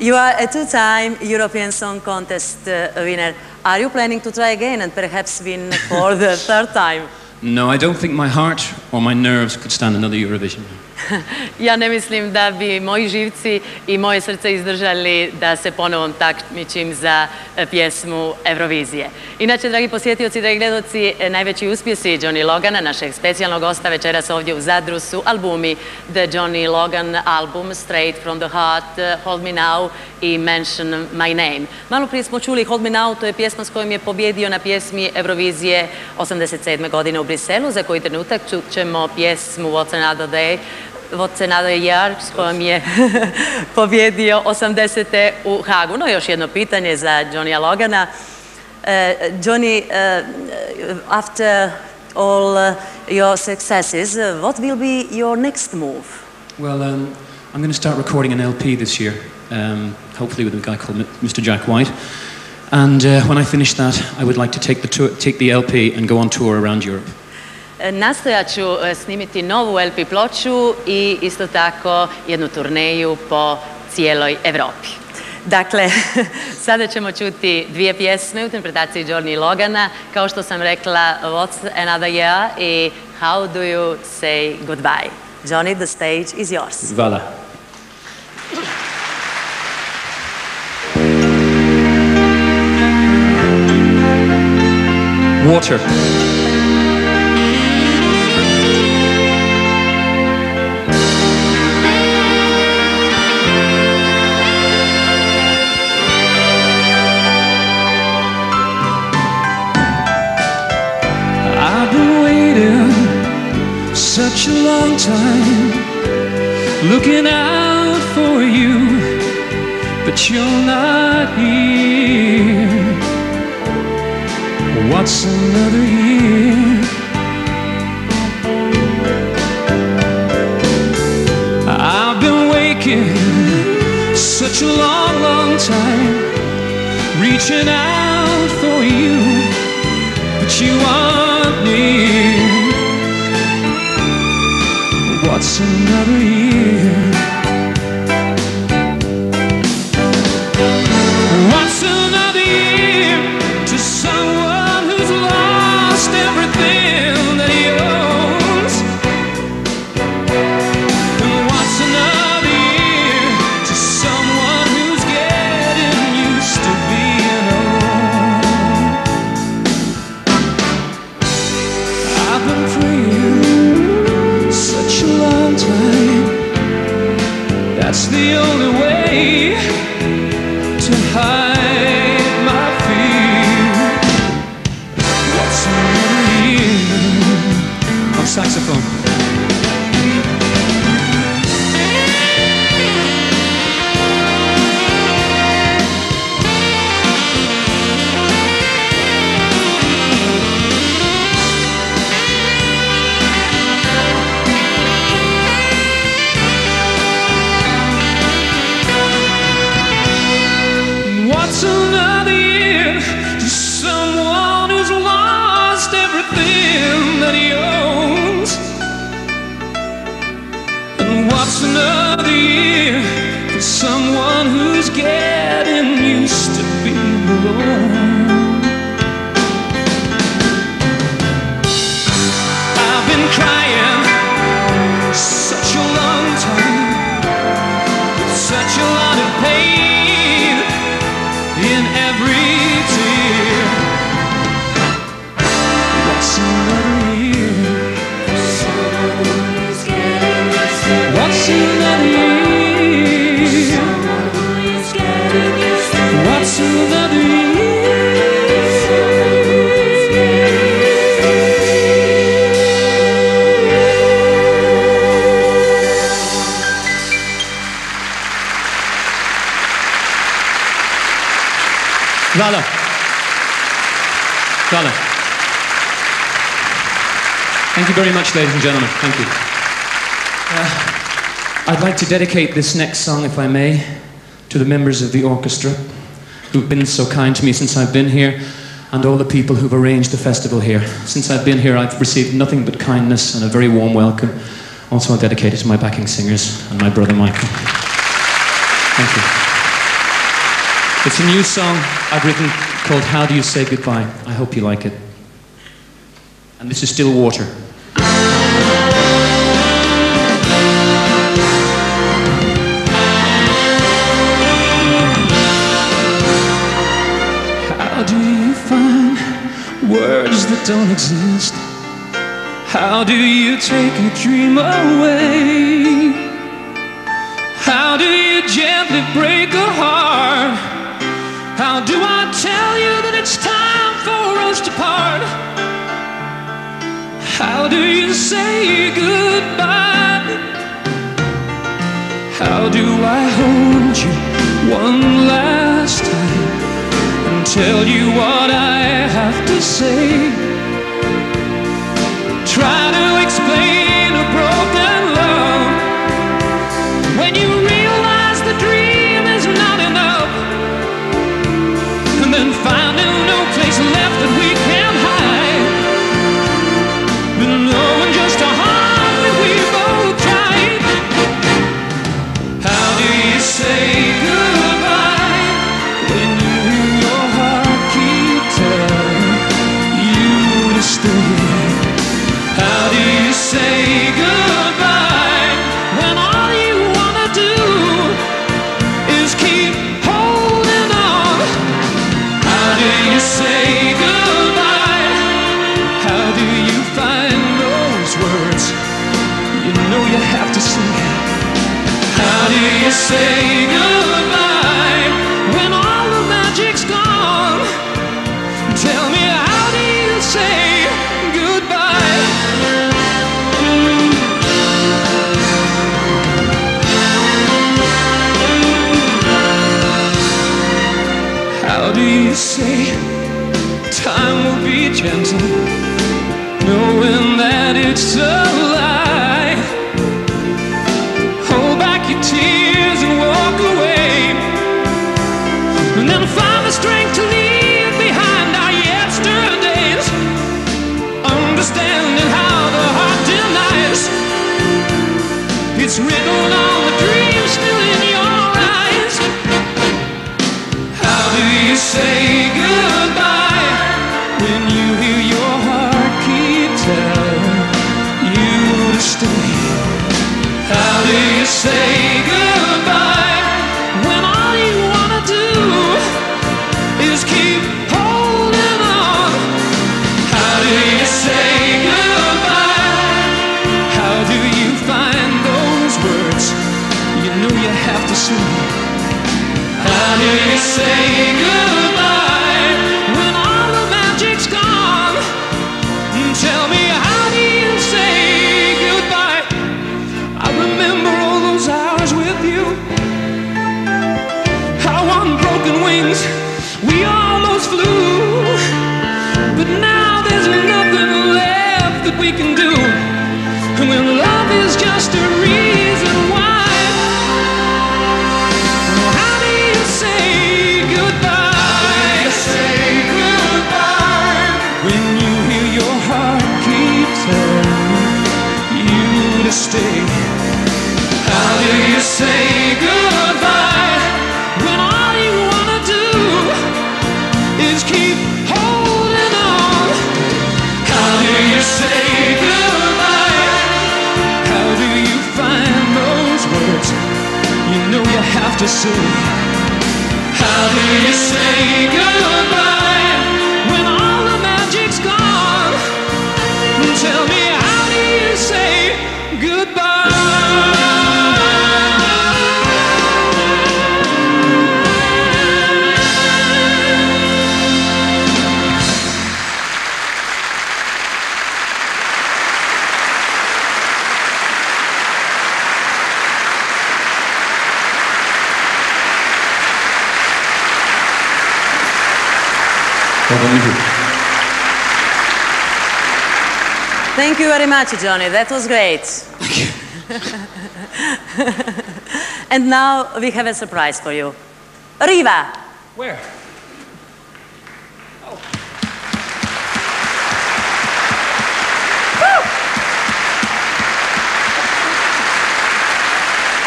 You are a two-time European Song Contest uh, winner. Are you planning to try again and perhaps win for the [laughs] third time? No, I don't think my heart or my nerves could stand another Eurovision. [laughs] Ja ne mislim da bi moji živci i moje srce izdržali da se ponovom takmičim za e, pjesmu Eurovizije. Inače, dragi posjetioci, dragi gledoci, e, najveći uspjesi Johnny Logana, našeg specijalnog gosta večeras ovdje u Zadru su albumi The Johnny Logan album Straight from the Heart, e, Hold Me Now i Mention My Name. Malo prije smo čuli Hold Me Now, to je pjesma s kojom je pobjedio na pjesmi Eurovizije 87. godine u Briselu, za koji trenutak ćemo pjesmu What's Another Day, What's Another Year s kojom je [laughs] pobjedio 80. u Hagu. No još jedno pitanje za Johnny'a Logana. Uh, Johnny, uh, after all uh, your successes, uh, what will be your next move? Well, um, I'm going to start recording an LP this year, um, hopefully with a guy called Mr. Jack White. And uh, when I finish that, I would like to take the, tour, take the LP and go on tour around Europe. Nastojat ću snimiti novu LP ploču i isto tako jednu turneju po cijeloj Europi. Dakle, [laughs] sada ćemo čuti dvije pjesme u interpretaciji Johnny Logana. Kao što sam rekla, What's Another Year i How Do You Say Goodbye. Johnny, the stage is yours. Voilà. Water. Such a long time, looking out for you, but you're not here. What's another year? I've been waking such a long, long time, reaching out for you but you aren't What's another year? you very much, ladies and gentlemen. Thank you. Uh, I'd like to dedicate this next song, if I may, to the members of the orchestra who've been so kind to me since I've been here and all the people who've arranged the festival here. Since I've been here, I've received nothing but kindness and a very warm welcome. Also, I dedicate it to my backing singers and my brother Michael. Thank you. It's a new song I've written called How Do You Say Goodbye? I hope you like it. And this is still water. words that don't exist. How do you take a dream away? How do you gently break a heart? How do I tell you that it's time for us to part? How do you say goodbye? How do I hold you one last tell you what I have to say. say you have to say? How do you say goodbye Thank you very much, Johnny. That was great. [laughs] and now we have a surprise for you. Riva. Where?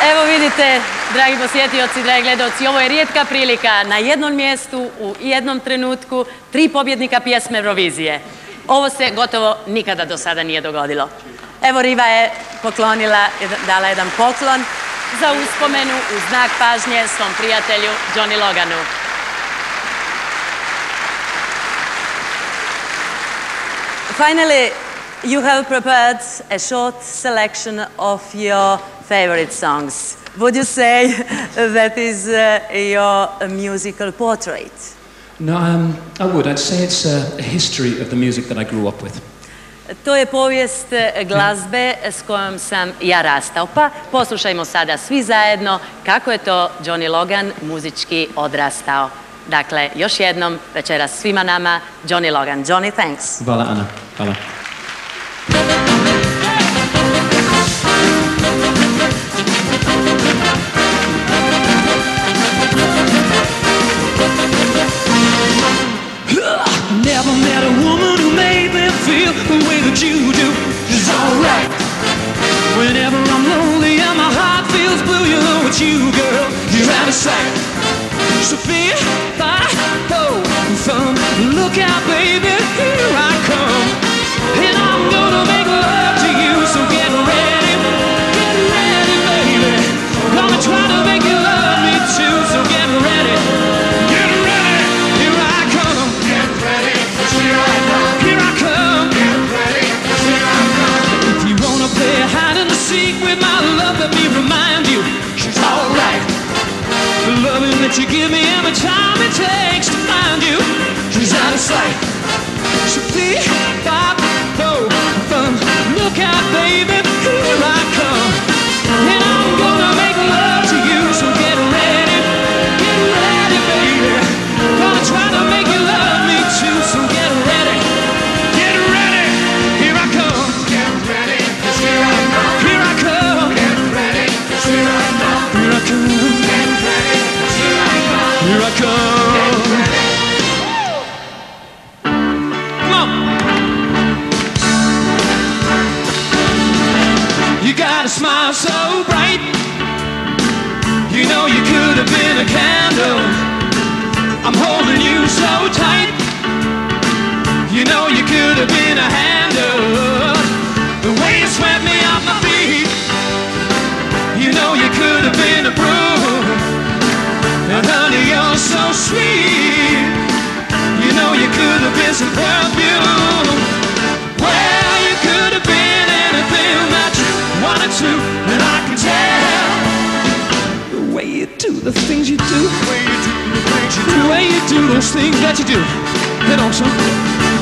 Evo vidite, dragi posjetioci, dragi gledalci, ovo je rijetka prilika na jednom mjestu, u jednom trenutku, tri pobjednika pjesme Eurovizije. Ovo se gotovo nikada do sada nije dogodilo. Evo Riva je poklonila, dala jedan poklon za uspomenu u znak pažnje svom prijatelju Johnny Loganu. Finally, you have prepared a short selection of your favorite songs. Would you say [laughs] that is uh, your musical portrait? No, um, I would. I'd say it's a, a history of the music that I grew up with. To je povijest e, glazbe s kojom sam ja rastao. Pa poslušajmo sada svi zajedno kako je to Johnny Logan muzički odrastao. Dakle, još jednom večeras svima nama Johnny Logan. Johnny, thanks. Hvala, Ana. Hvala. Never met a woman who made me feel the way that you do. She's alright. Whenever I'm lonely and my heart feels blue, you know it's you, girl. You're out of sight. Sophia, I go from look out, baby, here I come. And I'm gonna make love to you, so get That you give me and the time it takes to find you, she's out of sight. So please, Bob, go from look out, baby, here I smile so bright. You know you could have been a candle. I'm holding you so tight. You know you could have been a handle. The way you swept me off my feet. You know you could have been a broom. And honey, you're so sweet. You know you could have been some perfume. Things that you do. Head on,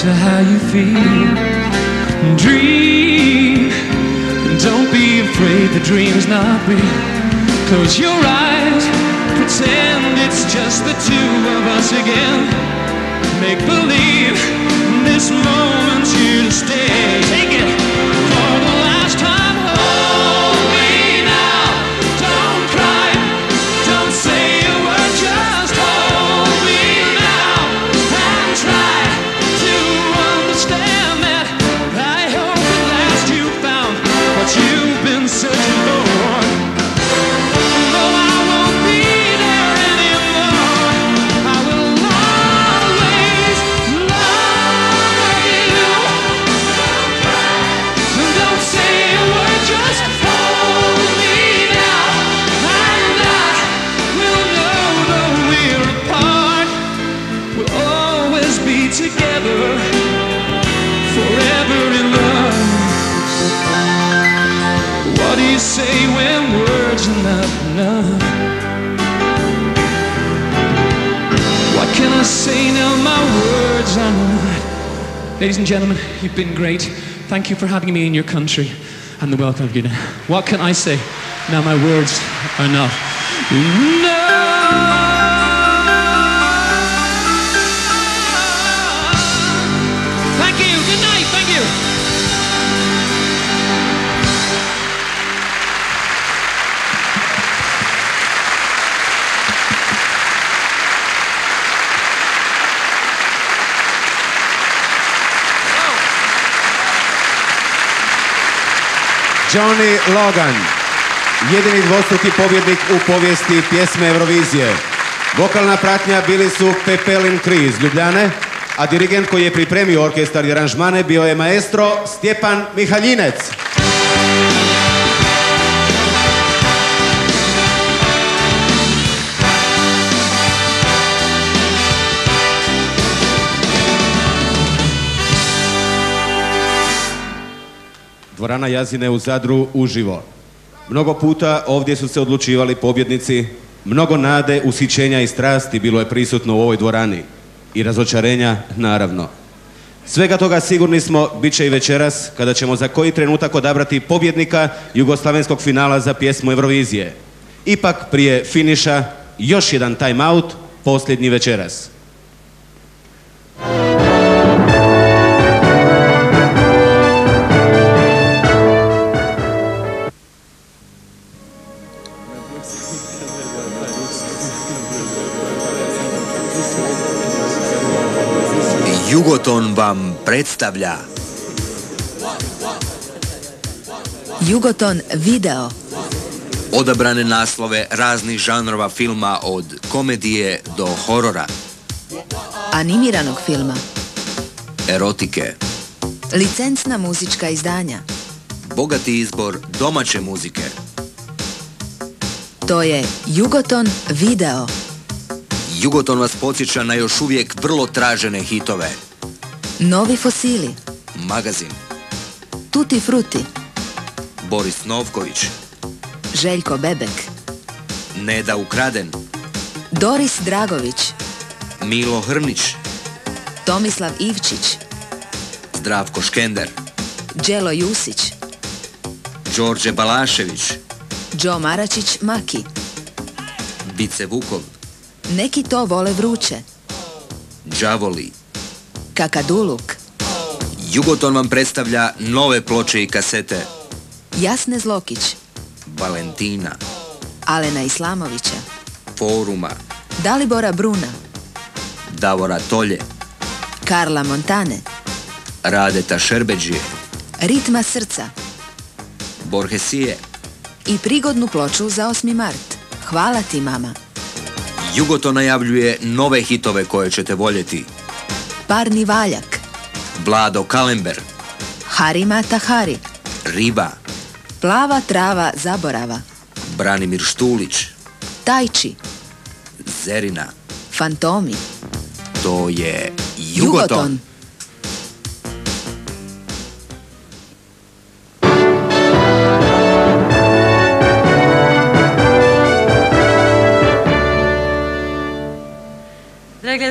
to how you feel. Gentlemen, you've been great. Thank you for having me in your country and the welcome of you. What can I say? Now my words are not. Thank Johnny Logan, jedini dvostruki pobjednik u povijesti pjesme Eurovizije. Vokalna pratnja bili su Pepelin Kri iz Ljubljane, a dirigent koji je pripremio orkestar i aranžmane bio je maestro Stjepan Mihaljinec. Dvorana Jazine u Zadru uživo. Mnogo puta ovdje su se odlučivali pobjednici, mnogo nade, ushićenja i strasti bilo je prisutno u ovoj dvorani. I razočarenja, naravno. Svega toga sigurni smo, bit će i večeras, kada ćemo za koji trenutak odabrati pobjednika jugoslavenskog finala za pjesmu Eurovizije. Ipak prije finiša još jedan time out, posljednji večeras. Jugoton vam predstavlja Jugoton video. odabrane naslove raznih žanrova filma od komedije do horora, Animiranog filma. erotike, Licencna muzička izdanja. bogati izbor domaće muzike, To je Jugoton video. Jugoton vas podsjeća na još uvijek vrlo tražene hitove. Novi fosili. Magazin, Tuti fruti. Boris Novković, Željko Bebek. Neda Ukraden, Doris Dragović. Milo Hrnić, Tomislav Ivčić. Zdravko Škender, Đelo Jusić. Đorđe Balašević, Đo Maračić Maki. Bice Vukov, Neki to vole vruće. Đavoli. Kakaduluk. Jugoton vam predstavlja nove ploče i kasete Jasne Zlokić. Valentina, Alena Islamovića. Foruma, Dalibora Bruna. Davora Tolje, Karla Montane. Radeta Šerbeđije, Ritma srca. Borgesije, I prigodnu ploču za 8. mart. Hvala ti mama. Jugoton najavljuje nove hitove koje ćete voljeti. Parni valjak. Vlado Kalember, Harima Tahari, Riba, Plava trava zaborava, Branimir Štulić, Tajči, Zerina. Fantomi, To je Jugoton. Dragi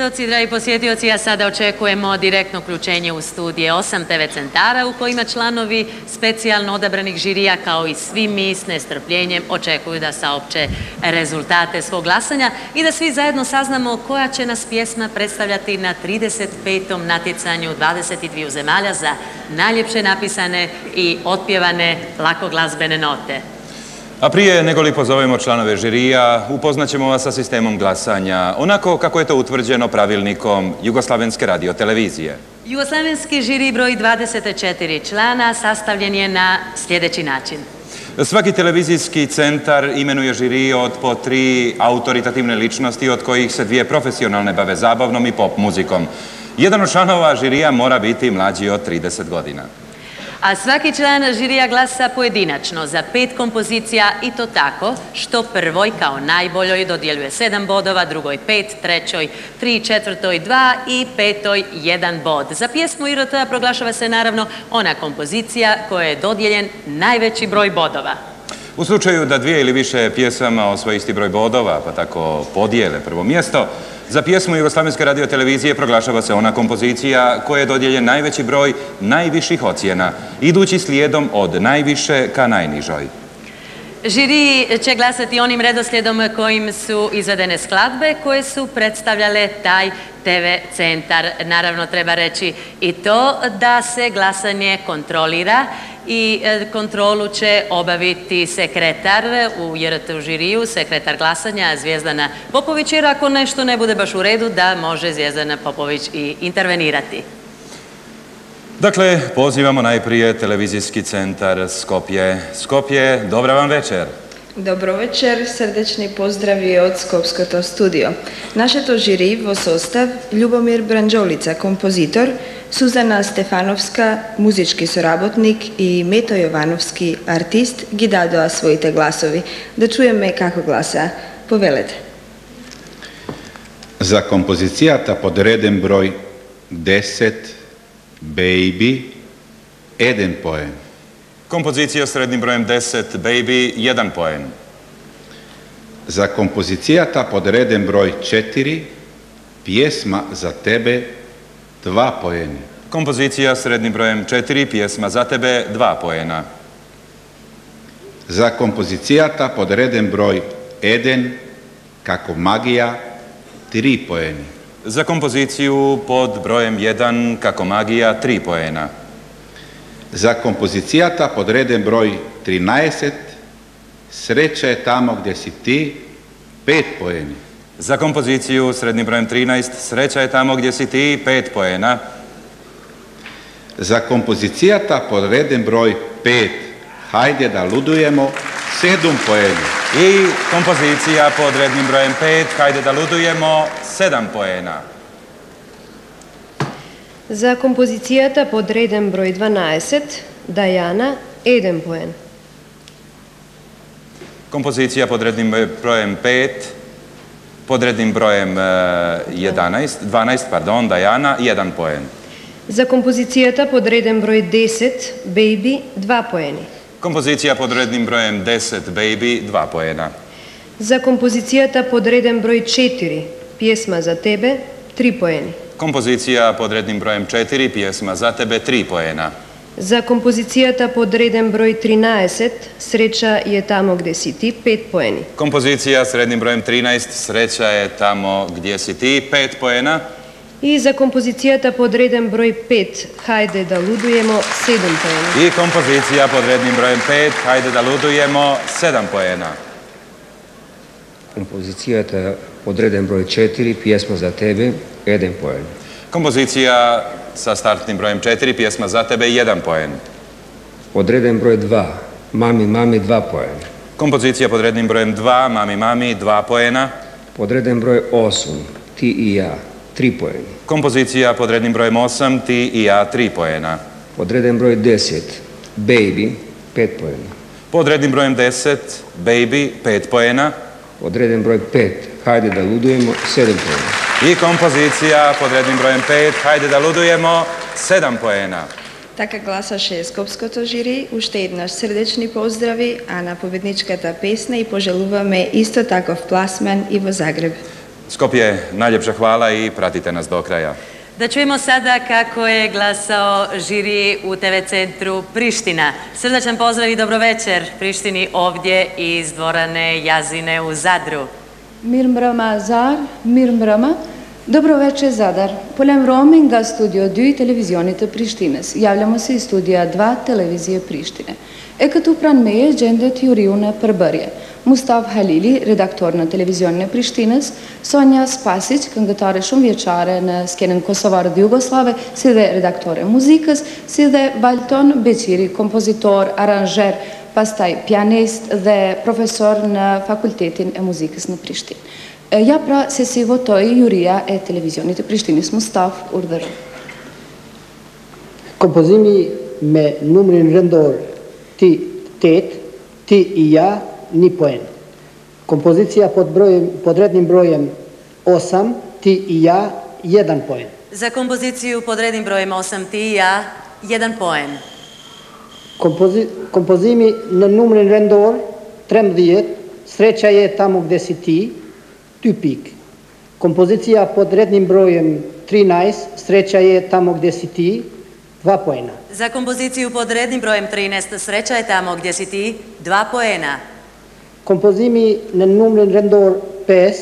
gledoci, dragi posjetioci, ja sada očekujemo direktno uključenje u studije 8 TV centara u kojima članovi specijalno odabranih žirija kao i svi mi s nestrpljenjem očekuju da saopće rezultate svog glasanja i da svi zajedno saznamo koja će nas pjesma predstavljati na 35. natjecanju 22 zemalja za najljepše napisane i otpjevane lako glazbene note. A prije nego li pozovemo članove žirija, upoznat ćemo vas sa sistemom glasanja, onako kako je to utvrđeno pravilnikom Jugoslavenske radiotelevizije. Jugoslavenski žiri broj 24 člana sastavljen je na sljedeći način. Svaki televizijski centar imenuje žiri od po tri autoritativne ličnosti, od kojih se dvije profesionalne bave zabavnom i pop muzikom. Jedan od članova žirija mora biti mlađi od 30 godina. A svaki član žirija glasa pojedinačno za pet kompozicija i to tako što prvoj kao najboljoj dodjeljuje sedam bodova, drugoj pet, trećoj tri, četvrtoj dva i petoj jedan bod. Za pjesmu Irota proglašava se naravno ona kompozicija koja je dodijeljen najveći broj bodova. U slučaju da dvije ili više pjesama osvoje isti broj bodova, pa tako podijele prvo mjesto, za pjesmu Jugoslavenske radiotelevizije proglašava se ona kompozicija koja je dodijeljen najveći broj najviših ocjena, idući slijedom od najviše ka najnižoj. Žiri će glasati onim redoslijedom kojim su izvedene skladbe koje su predstavljale taj TV centar. Naravno treba reći i to da se glasanje kontrolira i e, kontrolu će obaviti sekretar u JRT žiriju, sekretar glasanja Zvijezdana Popović, jer ako nešto ne bude baš u redu da može Zvijezdana Popović i intervenirati. Dakle, pozivamo najprije televizijski centar Skopje. Skopje, dobra vam večer. Добро вечер, срдечни поздрави од Скопското студио. Нашето жири во состав Любомир Бранджолица, композитор, Сузана Стефановска, музички соработник и Мето Јовановски, артист, ги дадоа своите гласови. Да чуеме како гласа. Повелете. За композицијата под реден број 10 Baby еден поем. Kompozicija s rednim brojem 10, Baby, jedan poen. Za kompozicijata pod redem broj 4 Pjesma za tebe dva poeni. Kompozicija s rednim brojem 4, pjesma za tebe, dva poena. Za kompozicijata pod redem broj Eden kako magija tri poeni. Za kompoziciju pod brojem 1, kako magija, tri poena. Za kompozicijata pod redem broj 13 Sreća je tamo gdje si ti pet poeni. Za kompoziciju s rednim brojem 13, sreća je tamo gdje si ti, pet poena. Za kompozicijata pod redem broj 5 Hajde da ludujemo sedam poeni. I kompozicija pod rednim brojem 5, hajde da ludujemo, sedam poena. За композицијата под реден број 12, Дајана, еден поен. Kompozicija pod rednim brojem 5, pod rednim brojem e, 11, 12, pardon, Dajana, jedan poen. За композицијата под реден број 10, Бејби, два поени. Kompozicija pod rednim brojem 10, Baby, dva poena. За композицијата под реден број 4, Пјесма за тебе, три поени. Композиција под редним броем 4, пјесма «За тебе» 3 поена. За композицијата под реден број 13, Среќа е тамо где си ти, 5 поени. Композиција с редним броем 13, Среќа е тамо где си ти, 5 поена. И за композицијата под реден број 5, Хајде да лудујемо, 7 поена. И композиција под редним бројем 5, Хајде да лудујемо, 7 поена. Композицијата под реден број 4, пјесма за тебе, Jedan poen. Kompozicija sa startnim brojem četiri, pjesma za tebe, jedan poen. Pod redan broj dva, mami, mami, dva poena. Kompozicija pod rednim brojem dva, mami, mami, dva poena. Pod redan broj osam, ti i ja, tri poena. Kompozicija pod rednim brojem osam, ti i ja, tri poena. Pod redan broj deset, baby, pet poena. Pod rednim brojem deset, baby, pet poena. Pod redan broj pet, hajde da ludujemo, sedam poena. I kompozicija pod rednim brojem 5, Hajde da ludujemo, 7 poena. Така гласаше Скопското жири, уште еднаш срдечни поздрави, а на победничката песна и пожелуваме исто таков пласман и во Загреб. Skopje, najljepša hvala i pratite nas do kraja. Da čujemo sada kako je glasao žiri u TV centru Priština. Srdačan pozdrav i dobro večer Prištini ovdje iz dvorane Jazine u Zadru. Mirë mbrëma Azar, mirë mbrëma, dobroveče Zadar. Polem Romi nga Studio 2 televizionit të Prishtinës. Javljamo si studia 2 televizije Prištine. E këtu pranë meje gjendet juriu në përbërje. Mustaf Halili, redaktor në televizionin e Prishtinës, Sonja Spasic, këngëtare shumë vjeqare në skenën Kosovarë dhe Jugoslave, si dhe redaktore muzikës, si dhe Valton Beqiri, kompozitor, aranjer, pastaj pianist dhe profesor në Fakultetin e Muzikës në Prishtinë. E, Ja pra se si votoi juria e televizionit të Prishtinës Mustaf urdhëroi. Kompozimi me numrin rëndor ti 8, ti i ja, një poen. Kompozicija pod, brojem, pod rednim brojem 8, ti i ja, jedan poen. Za kompoziciju pod rednim brojem 8 ti i ja, jedan poen. Kompozi, kompozimi në numrin rëndor 13, sreća je tamo gde si ti, ty pik. Kompozicija pod rednim brojem 13, sreća je tamo gde si ti, dva poena. Za kompoziciju pod rednim brojem 13 sreća je tamo gdje si ti, dva poena. Kompozimi në numrin rëndor 5,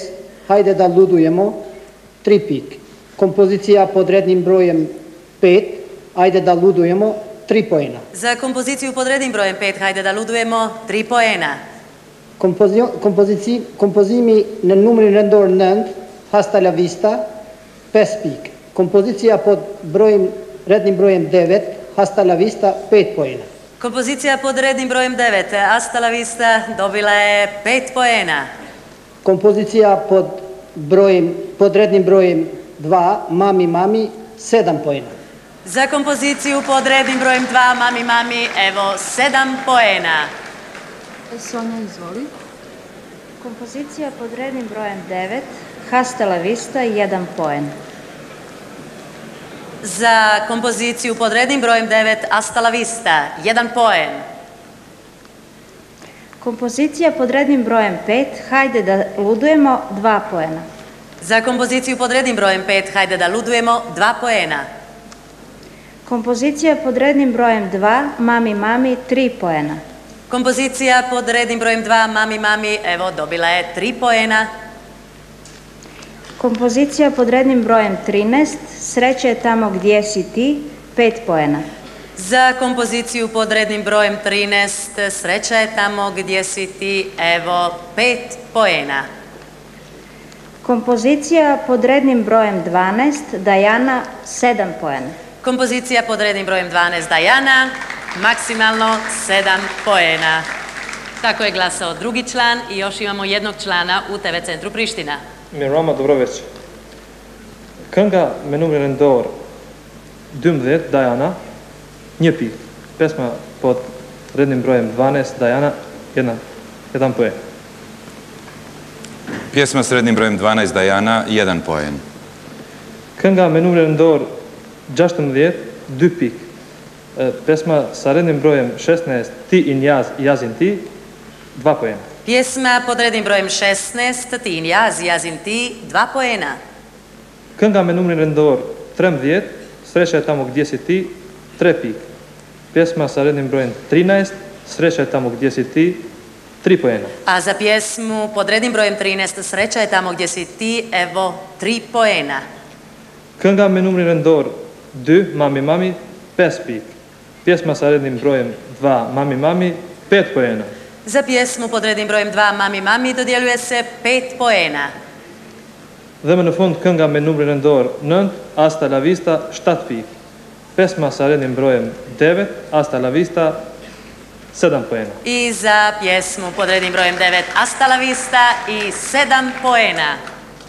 hajde da ludujemo, 3 pik. Kompozicija pod rednim brojem 5, hajde da ludujemo, 3 poena. Za kompoziciju pod rednim brojem 5 hajde da ludujemo, tri poena. Kompozio, kompozici, kompozimi në numrin rëndor 9, hasta la vista, 5 pik. Kompozicija pod brojem, rednim brojem 9, hasta la vista, 5 poena. Kompozicija pod rednim brojem 9, Asta la Vista, dobila je pet poena. Kompozicija pod, brojem, pod rednim brojem 2, mami, mami, 7 poena. Za kompoziciju pod rednim brojem 2, Mami Mami, evo sedam poena. Sonja, izvoli. Kompozicija pod rednim brojem 9, Hasta la Vista, jedan poen. Za kompoziciju pod rednim brojem 9, Asta la Vista, jedan poen. Kompozicija pod rednim brojem 5, Hajde da ludujemo, dva poena. Za kompoziciju pod rednim brojem 5, hajde da ludujemo, dva poena. Kompozicija pod rednim brojem 2, Mami Mami, tri poena. Kompozicija pod rednim brojem 2, Mami Mami, evo dobila je tri poena. Kompozicija pod rednim brojem 13, Sreća je tamo gdje si ti, pet poena. Za kompoziciju pod rednim brojem 13, sreća je tamo gdje si ti, evo pet poena. Kompozicija pod rednim brojem 12, Dajana, sedam poena. Kompozicija pod rednim brojem 12 Dajana, maksimalno 7 poena. Tako je glasao drugi član i još imamo jednog člana u TV centru Priština. Mirama, dobro večer. Kënga me numrin rëndor 12, Dajana, një pik. Pesma pod rednim brojem 12, Dajana, jedan, jedan poen. Pjesma s rednim brojem 12 Dajana, jedan poen. Kënga me numrin rëndor 16, 2 pik. Pesma sa rednim brojem 16, Ti i njaz, jazin ti, dva poena. Pjesma pod rednim brojem 16, Tin jaz, jazin ti, dva poena. Kënga me numrin rëndor 13, Sreća je tamo gdje si ti, 3 pik. Pjesma sa rednim brojem 13, Sreća je tamo gdje si ti, 3 poena. A za pjesmu pod rednim brojem 13, Sreća je tamo gdje si ti, evo tri poena. Kënga me numrin rëndor 2, Mami Mami, 5 pik. Pjesma sa rednim brojem 2, Mami Mami, 5 poena. Za pjesmu pod rednim brojem 2, Mami Mami, dodjeljuje se pet poena. Dhe më në fund kënga me numrin rëndor 9, Asta la Vista, 7 pik. Pjesma sa rednim brojem 9, Asta la Vista, 7 poena. I za pjesmu pod rednim brojem 9, Asta la Vista i sedam poena.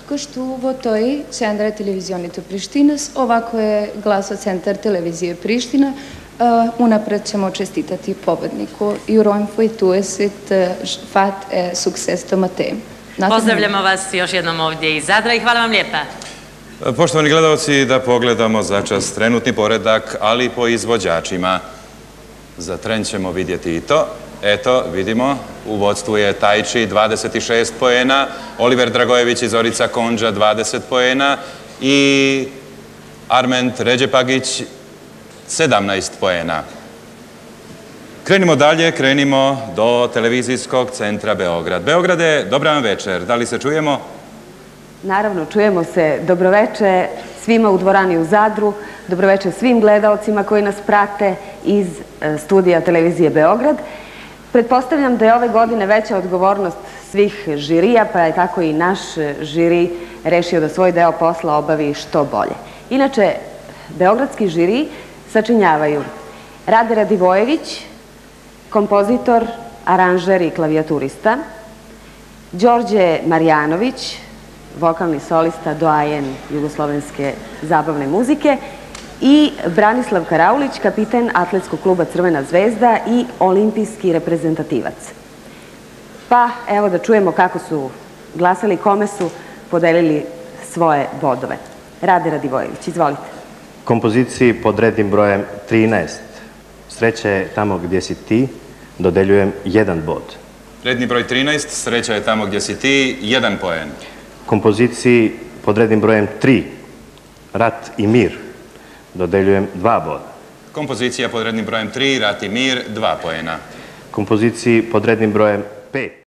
kështu votoj Centra Televizionit të Prishtinës, ovako je glaso Centar Televizije Prishtina. Eh, unapred ćemo čestitati pobedniku i urojim fojtuesit eh, fat eh, e sukses të më tem. Pozdravljamo vas još jednom ovdje iz Zadra i hvala vam lijepa. Poštovani gledalci, da pogledamo za čas trenutni poredak, ali po izvođačima. Za tren ćemo vidjeti i to. Eto, vidimo, u vodstvu je Tajči 26 poena, Oliver Dragojević i Zorica Konđa 20 poena i Arment Ređepagić 17 poena. Krenimo dalje, krenimo do televizijskog centra Beograd. Beograde, dobra vam večer. Da li se čujemo? Naravno, čujemo se dobroveče svima u dvorani u Zadru, dobroveče svim gledalcima koji nas prate iz e, studija televizije Beograd. Pretpostavljam da je ove godine veća odgovornost svih žirija, pa je tako i naš žiri rešio da svoj deo posla obavi što bolje. Inače, Beogradski žiri sačinjavaju Rade Radivojević, kompozitor, aranžer i klavijaturista, Đorđe Marjanović, vokalni solista, doajen jugoslovenske zabavne muzike i Branislav Karaulić, kapiten atletskog kluba Crvena zvezda i olimpijski reprezentativac. Pa evo da čujemo kako su glasali, kome su podelili svoje bodove. Rade Radivojević, izvolite. Kompoziciji pod rednim brojem 13. Sreća je tamo gdje si ti, dodeljujem jedan bod. Redni broj 13, sreća je tamo gdje si ti, jedan poen. Kompoziciji pod rednim brojem 3. Rat i mir, dodeljujem dva boda. Kompozicija pod rednim brojem 3, Rat i mir, dva poena. Kompoziciji pod rednim brojem 5.